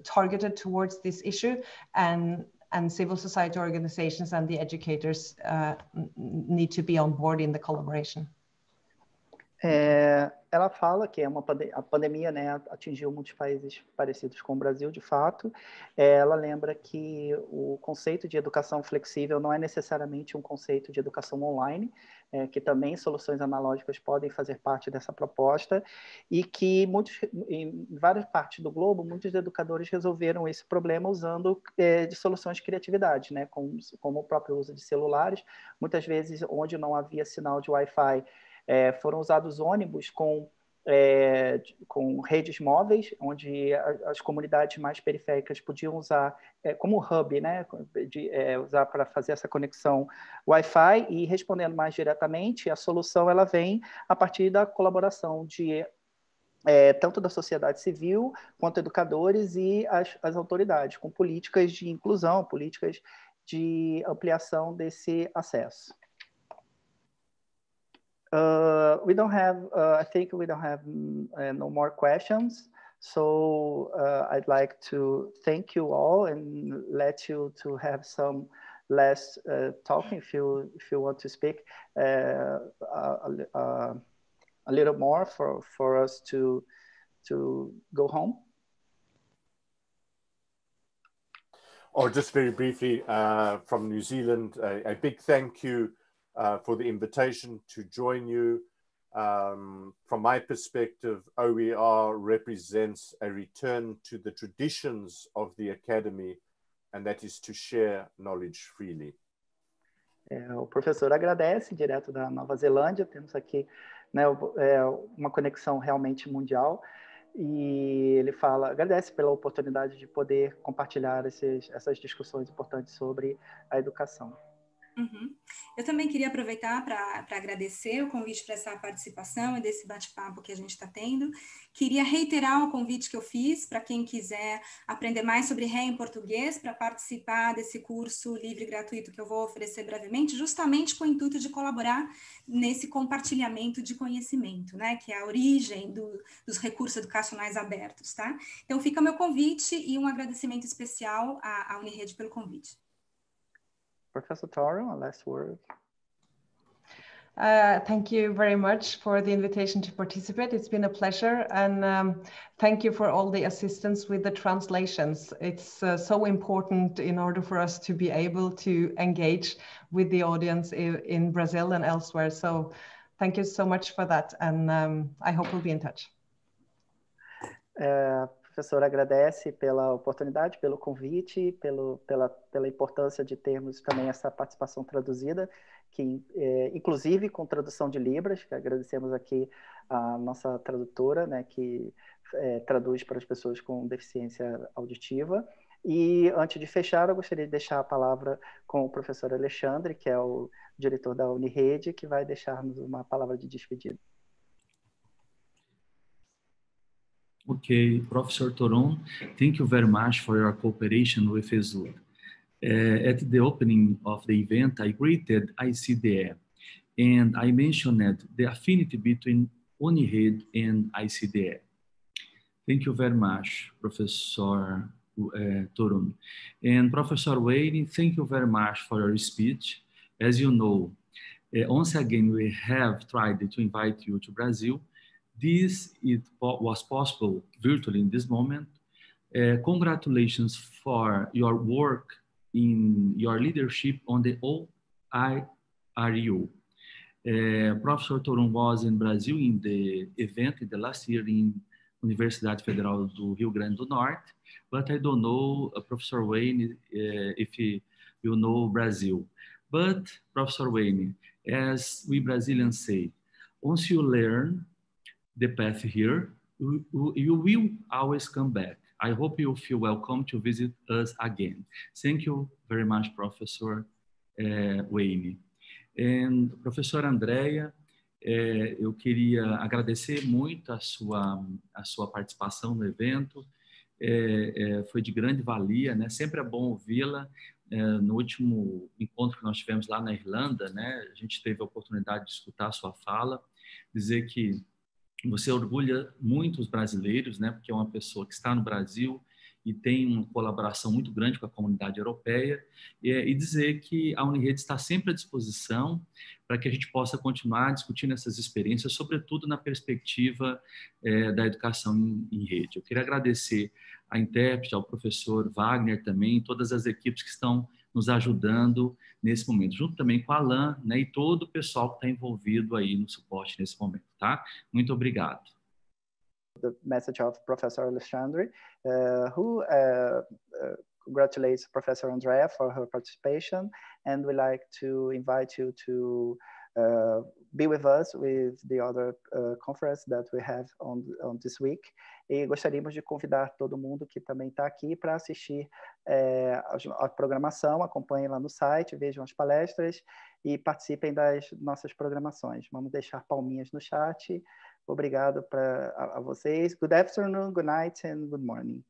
targeted towards this issue, and and civil society organizations and the educators uh, need to be on board in the collaboration. É, ela fala que é uma a pandemia né, atingiu muitos países parecidos com o Brasil, de fato. É, ela lembra que o conceito de educação flexível não é necessariamente um conceito de educação online, é, que também soluções analógicas podem fazer parte dessa proposta, e que muitos, em várias partes do globo, muitos educadores resolveram esse problema usando é, de soluções de criatividade, né, como, como o próprio uso de celulares, muitas vezes onde não havia sinal de Wi-Fi, é, foram usados ônibus com, é, com redes móveis, onde as comunidades mais periféricas podiam usar é, como hub, né, de, é, usar para fazer essa conexão Wi-Fi e respondendo mais diretamente, a solução ela vem a partir da colaboração de é, tanto da sociedade civil quanto educadores e as, as autoridades, com políticas de inclusão, políticas de ampliação desse acesso. Uh, we don't have, uh, I think we don't have uh, no more questions. So uh, I'd like to thank you all and let you to have some last uh, talking if you if you want to speak uh, a, a, little more for for us to to go home. Or just very briefly from New Zealand, a big thank you uh, for the invitation to join you. Um, from my perspective, OER represents a return to the traditions of the Academy, and that is to share knowledge freely. É, o professor agradece, direto da Nova Zelândia, temos aqui né, é, uma conexão realmente mundial, e ele fala, agradece pela oportunidade de poder compartilhar esses, essas discussões importantes sobre a educação. Uhum. Eu também queria aproveitar para agradecer o convite para essa participação e desse bate-papo que a gente está tendo. Queria reiterar o convite que eu fiz para quem quiser aprender mais sobre ré em português, para participar desse curso livre e gratuito que eu vou oferecer brevemente, justamente com o intuito de colaborar nesse compartilhamento de conhecimento, né, que é a origem do, dos recursos educacionais abertos, tá? Então fica meu convite e um agradecimento especial à, à pelo convite. Professor Taro, a last word. Uh, thank you very much for the invitation to participate. It's been a pleasure. And um, thank you for all the assistance with the translations. It's uh, so important in order for us to be able to engage with the audience in, in Brazil and elsewhere. So thank you so much for that. And um, I hope we'll be in touch. Uh, professor agradece pela oportunidade, pelo convite, pelo, pela, pela importância de termos também essa participação traduzida, que é, inclusive com tradução de Libras, que agradecemos aqui a nossa tradutora, né, que é, traduz para as pessoas com deficiência auditiva. E antes de fechar, eu gostaria de deixar a palavra com o professor Alexandre, que é o diretor da Unirede, que vai deixar-nos uma palavra de despedida. Okay, Professor Toron, thank you very much for your cooperation with ESUD. Uh, at the opening of the event, I greeted ICDE. and I mentioned the affinity between UNIRED and ICDE. Thank you very much, Professor uh. And Professor Wayne, thank you very much for your speech. As you know, uh, once again, we have tried to invite you to Brazil. This it was possible virtually in this moment. Uh, congratulations for your work in your leadership on the OIRU. Uh, Professor Torun was in Brazil in the event in the last year in Universidade Federal do Rio Grande do Norte, but I don't know, uh, Professor Wayne, uh, if you, you know Brazil. But Professor Wayne, as we Brazilians say, once you learn the path here, you, will always come back. I hope you feel welcome to visit us again. Thank you very much, Professor uh, Wayne. And Professor Andrea, é, eu queria agradecer muito a sua, a sua participação no evento, é, foi de grande valia, né? Sempre é bom ouvi-la. No último encontro que nós tivemos lá na Irlanda, né? A gente teve a oportunidade de escutar a sua fala, dizer que você orgulha muito os brasileiros, né? Porque é uma pessoa que está no Brasil, e tem uma colaboração muito grande com a comunidade europeia, e, e dizer que a Unirede está sempre à disposição para que a gente possa continuar discutindo essas experiências, sobretudo na perspectiva é, da educação em, em, rede. Eu queria agradecer à intérprete, ao professor Wagner também, todas as equipes que estão nos ajudando nesse momento, junto também com a Alain né, e todo o pessoal que está envolvido aí no suporte nesse momento, tá? Muito obrigado. the message of Professor Alexandre, uh, who uh, uh, congratulates Professor Andrea for her participation, and we like to invite you to uh, be with us with the other uh, conference that we have on, on this week. E gostaríamos de convidar todo mundo que também está aqui para assistir é, a, a, programação, acompanhem lá no site, vejam as palestras e participem das nossas programações. Vamos deixar palminhas no chat. Obrigado para a, a vocês. Good afternoon, good night and good morning.